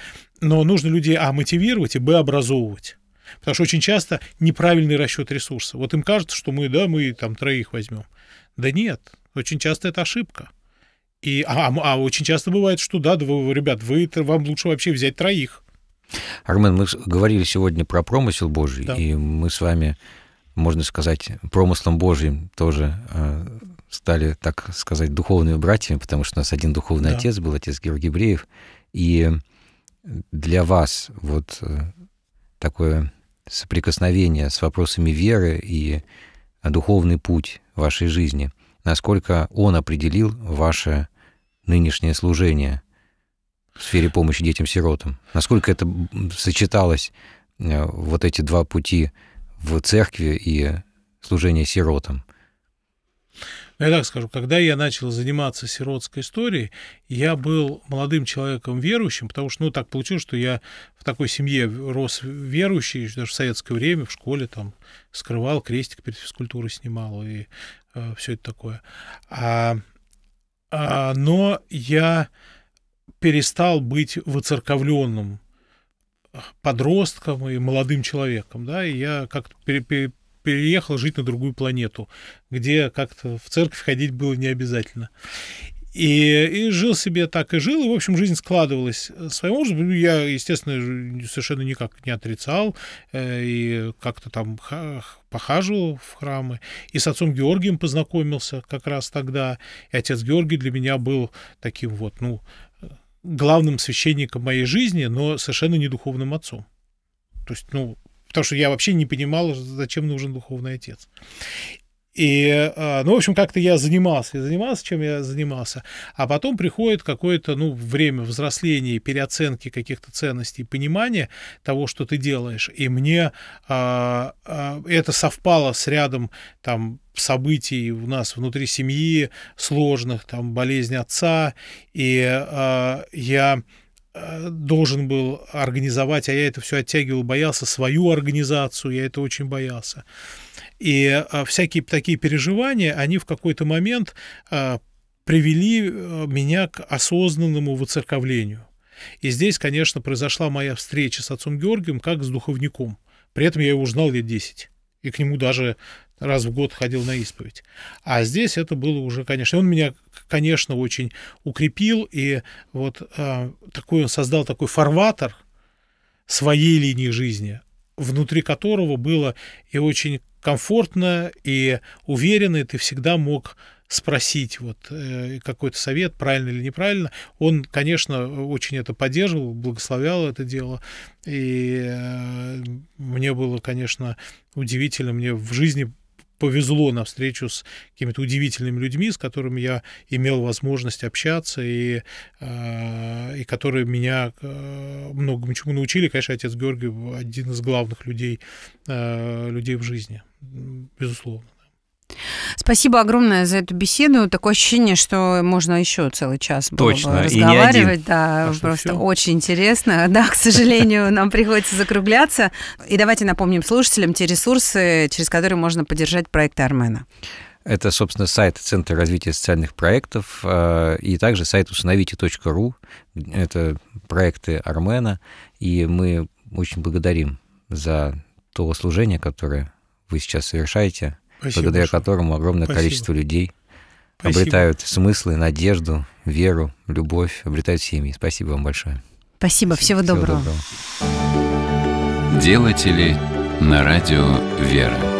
Speaker 1: Но нужно людей, а, мотивировать, и, б, образовывать. Потому что очень часто неправильный расчет ресурса. Вот им кажется, что мы, да, мы там троих возьмем. Да нет, очень часто это ошибка. И, а, а- а очень часто бывает, что да, да вы, ребят, вы, вам лучше вообще взять троих.
Speaker 2: Армен, мы говорили сегодня про промысел Божий,
Speaker 1: Да.
Speaker 2: и мы с вами, можно сказать, промыслом Божьим тоже э, стали, так сказать, духовными братьями, потому что у нас один духовный
Speaker 1: Да.
Speaker 2: отец был, отец Георгий Бреев, и для вас вот э, такое соприкосновение с вопросами веры и духовный путь вашей жизни, насколько он определил ваше нынешнее служение в сфере помощи детям-сиротам? Насколько это сочеталось, э, вот эти два пути в церкви и служение сиротам?
Speaker 1: Ну, Я так скажу, когда я начал заниматься сиротской историей, я был молодым человеком верующим, потому что, ну, так получилось, что я в такой семье рос верующий, даже в советское время, в школе там скрывал, крестик перед физкультурой снимал и все это такое. А, а, но я перестал быть воцерковленным подростком и молодым человеком, да, и я как-то пере- пере- переехал жить на другую планету, где как-то в церковь ходить было не обязательно. И, и жил себе так и жил, и, в общем, жизнь складывалась своим образом. Я, естественно, совершенно никак не отрицал, э, и как-то там ха- похаживал в храмы. И с отцом Георгием познакомился как раз тогда. И отец Георгий для меня был таким вот, ну, главным священником моей жизни, но совершенно не духовным отцом. То есть, ну, потому что я вообще не понимал, зачем нужен духовный отец. И, а, ну, в общем, как-то я занимался, я занимался, чем я занимался. А потом приходит какое-то, ну, время взросления, переоценки каких-то ценностей, понимания того, что ты делаешь. И мне а, а, это совпало с рядом там событий у нас внутри семьи сложных, там болезнь отца, и а, я должен был организовать, а я это все оттягивал, боялся свою организацию, я это очень боялся. И а, всякие такие переживания, они в какой-то момент а, привели э, меня к осознанному выцерковлению. И здесь, конечно, произошла моя встреча с отцом Георгием как с духовником. При этом я его узнал лет 10. И к нему даже раз в год ходил на исповедь. А здесь это было уже, конечно, он меня, конечно, очень укрепил, и вот э, такой он создал такой фарватер своей линии жизни, внутри которого было и очень комфортно, и уверенно, и ты всегда мог спросить вот э, какой-то совет, правильно или неправильно. Он, конечно, очень это поддерживал, благословлял это дело. И э, мне было, конечно, удивительно, мне в жизни повезло на встречу с какими-то удивительными людьми, с которыми я имел возможность общаться и, э, и которые меня многому чему научили. Конечно, отец Георгий один из главных людей, людей в жизни, безусловно.
Speaker 3: Спасибо огромное за эту беседу. Такое ощущение, что можно еще целый час было
Speaker 2: Точно,
Speaker 3: бы разговаривать. Да, а просто очень интересно. Да, к сожалению, нам приходится закругляться. И давайте напомним слушателям те ресурсы, через которые можно поддержать проект Армена.
Speaker 2: Это, собственно, сайт Центра развития социальных проектов э, и также сайт усыновите.ру. Это проекты Армена. И мы очень благодарим за то служение, которое вы сейчас совершаете Спасибо благодаря большое. которому огромное Спасибо. количество людей Спасибо. обретают смыслы, надежду, веру, любовь, обретают семьи. Спасибо вам большое.
Speaker 3: Спасибо, всего, всего доброго. доброго.
Speaker 4: Делатели на радио «Вера».